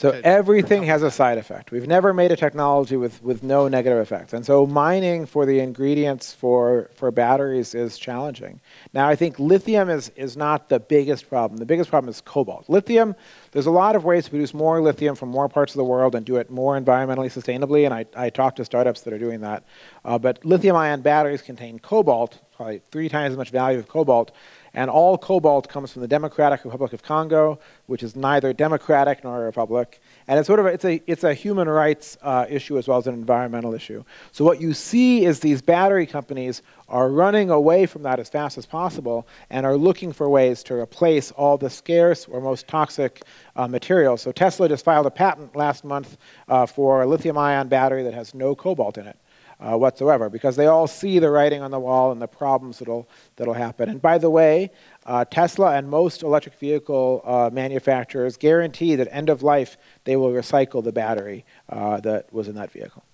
So everything has a side effect. We've never made a technology with, with no negative effects. And so mining for the ingredients for, for batteries is challenging. Now, I think lithium is, is not the biggest problem. The biggest problem is cobalt. Lithium, there's a lot of ways to produce more lithium from more parts of the world and do it more environmentally sustainably. And I, I talk to startups that are doing that. Uh, but lithium ion batteries contain cobalt, probably three times as much value of cobalt. And all cobalt comes from the Democratic Republic of Congo, which is neither democratic nor a republic. And it's sort of a, it's a it's a human rights uh, issue as well as an environmental issue. So what you see is these battery companies are running away from that as fast as possible and are looking for ways to replace all the scarce or most toxic uh, materials. So Tesla just filed a patent last month uh, for a lithium-ion battery that has no cobalt in it uh, whatsoever because they all see the writing on the wall and the problems that'll, that'll happen. And by the way, uh, Tesla and most electric vehicle uh, manufacturers guarantee that end of life they will recycle the battery uh, that was in that vehicle.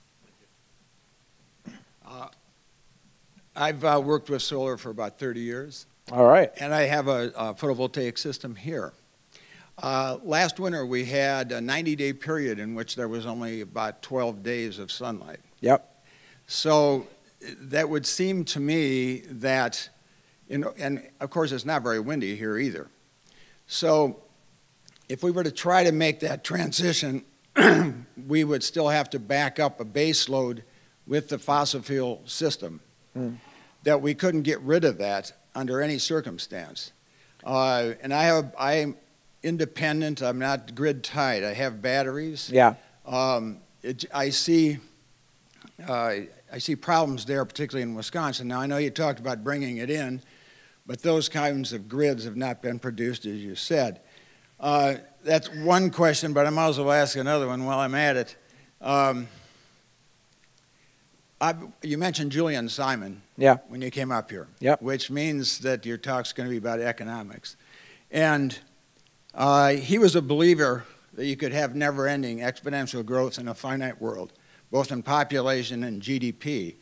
I've uh, worked with solar for about 30 years. All right. And I have a, a photovoltaic system here. Uh, last winter, we had a 90 day period in which there was only about 12 days of sunlight. Yep. So that would seem to me that, you know, and of course, it's not very windy here either. So if we were to try to make that transition, we would still have to back up a base load with the fossil fuel system. Mm. That we couldn't get rid of that under any circumstance. Uh, and I have, I'm independent. I'm not grid tied. I have batteries. Yeah. Um, it, I see, uh, I see problems there, particularly in Wisconsin. Now I know you talked about bringing it in, but those kinds of grids have not been produced, as you said. Uh, that's one question, but I might as well ask another one while I'm at it. Um, I, you mentioned Julian Simon Yeah. when you came up here, Yep. which means that your talk's going to be about economics. And uh, he was a believer that you could have never ending exponential growth in a finite world, both in population and GDP.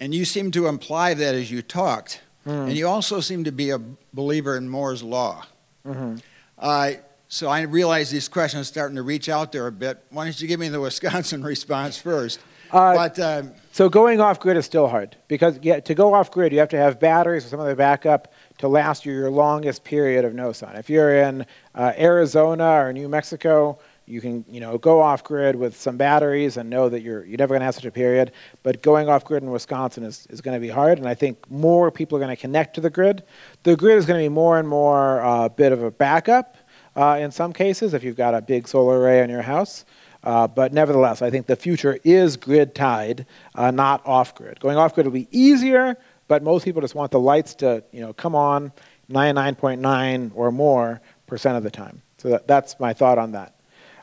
And you seem to imply that as you talked. Hmm. And you also seem to be a believer in Moore's Law. Mhm. Uh, so I realize these questions are starting to reach out there a bit. Why don't you give me the Wisconsin response first? Uh, but um, So going off grid is still hard because yeah, to go off grid, you have to have batteries or some other backup to last you your longest period of no sun. If you're in uh, Arizona or New Mexico, you can you know go off grid with some batteries and know that you're you're never going to have such a period. But going off grid in Wisconsin is, is going to be hard, and I think more people are going to connect to the grid. The grid is going to be more and more a uh, bit of a backup uh, in some cases if you've got a big solar array on your house. Uh, but nevertheless, I think the future is grid tied, uh, not off grid. Going off grid will be easier, but most people just want the lights to you know come on 99.9 or more percent of the time. So that, that's my thought on that.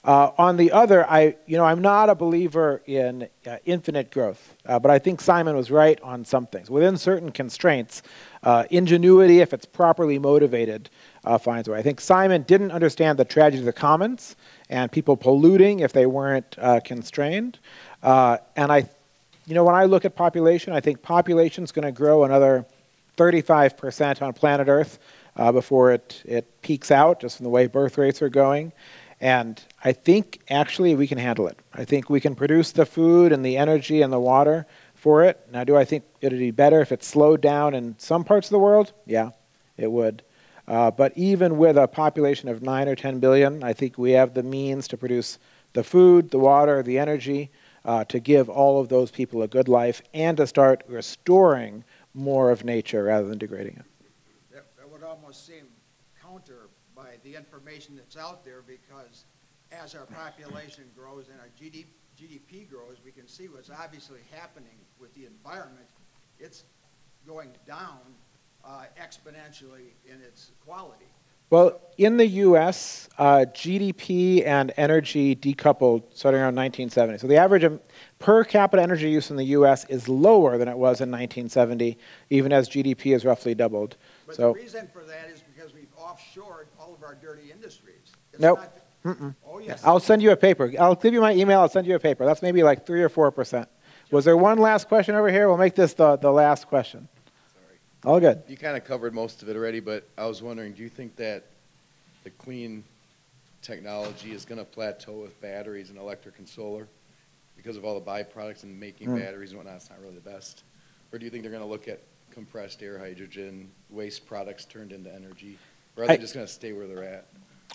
Uh, on the other, I you know I'm not a believer in uh, infinite growth, uh, but I think Simon was right on some things. Within certain constraints, uh, ingenuity, if it's properly motivated, uh, finds a way. I think Simon didn't understand the tragedy of the commons and people polluting if they weren't uh, constrained. And I, you know, when I look at population, I think population is going to grow another 35% on planet Earth before it, it peaks out, just from the way birth rates are going. And I think actually we can handle it. I think we can produce the food and the energy and the water for it. Now, do I think it would be better if it slowed down in some parts of the world? Yeah, it would. Uh, but even with a population of 9 or 10 billion, I think we have the means to produce the food, the water, the energy uh, to give all of those people a good life and to start restoring more of nature rather than degrading it. That, that would almost seem counter by the information that's out there because as our population grows and our GDP, GDP grows, we can see what's obviously happening with the environment. It's going down uh, exponentially in its quality. Well, in the U.S., uh, GDP and energy decoupled starting around 1970. So the average per capita energy use in the U.S. is lower than it was in 1970, even as GDP has roughly doubled. But so the reason for that is because we've offshored all of our dirty industries. It's nope. Oh, yes. I'll send you a paper. I'll give you my email. I'll send you a paper. That's maybe like three or four percent. Was there one last question over here? We'll make this the, the last question. All good. You kind of covered most of it already, but I was wondering, do you think that the clean technology is going to plateau with batteries and electric and solar? Because of all the byproducts and making Mm. batteries and whatnot, it's not really the best? Or do you think they're going to look at compressed air hydrogen, waste products turned into energy? Or are they I- just going to stay where they're at?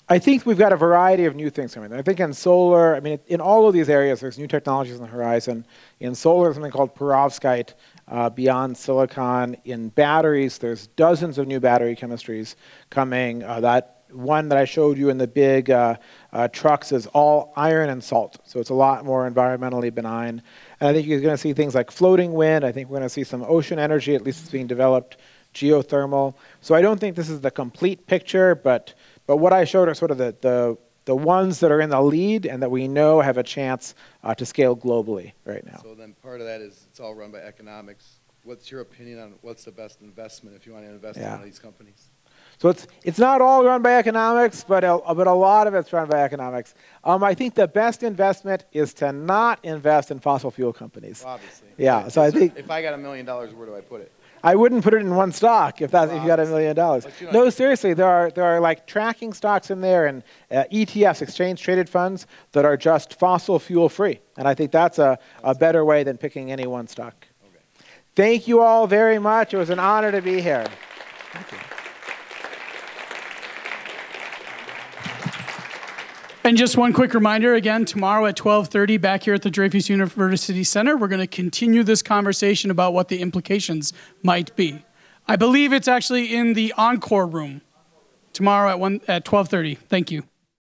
I think we've got a variety of new things coming. I think in solar, I mean, in all of these areas, there's new technologies on the horizon. In solar, there's something called perovskite, uh, beyond silicon. In batteries, there's dozens of new battery chemistries coming. Uh, that one that I showed you in the big uh, uh, trucks is all iron and salt, so it's a lot more environmentally benign. And I think you're going to see things like floating wind. I think we're going to see some ocean energy, at least it's being developed, geothermal. So I don't think this is the complete picture, but but what I showed are sort of the, the, the ones that are in the lead and that we know have a chance uh, to scale globally right now. So then part of that is it's all run by economics. What's your opinion on what's the best investment if you want to invest in one of these companies? So it's, it's not all run by economics, but a, but a lot of it's run by economics. Um, I think the best investment is to not invest in fossil fuel companies. Well, obviously. Yeah, so I think If I got a million dollars, where do I put it? I wouldn't put it in one stock if that if you got a million dollars. You know- No, seriously, there are there are like tracking stocks in there and uh, ETFs, exchange traded funds that are just fossil fuel free, and I think that's a, a better way than picking any one stock. Thank you all very much. It was an honor to be here. And just one quick reminder again, tomorrow at 12:30 back here at the Dreyfus University Center, we're going to continue this conversation about what the implications might be. I believe it's actually in the encore room tomorrow at 1 at 12:30. Thank you.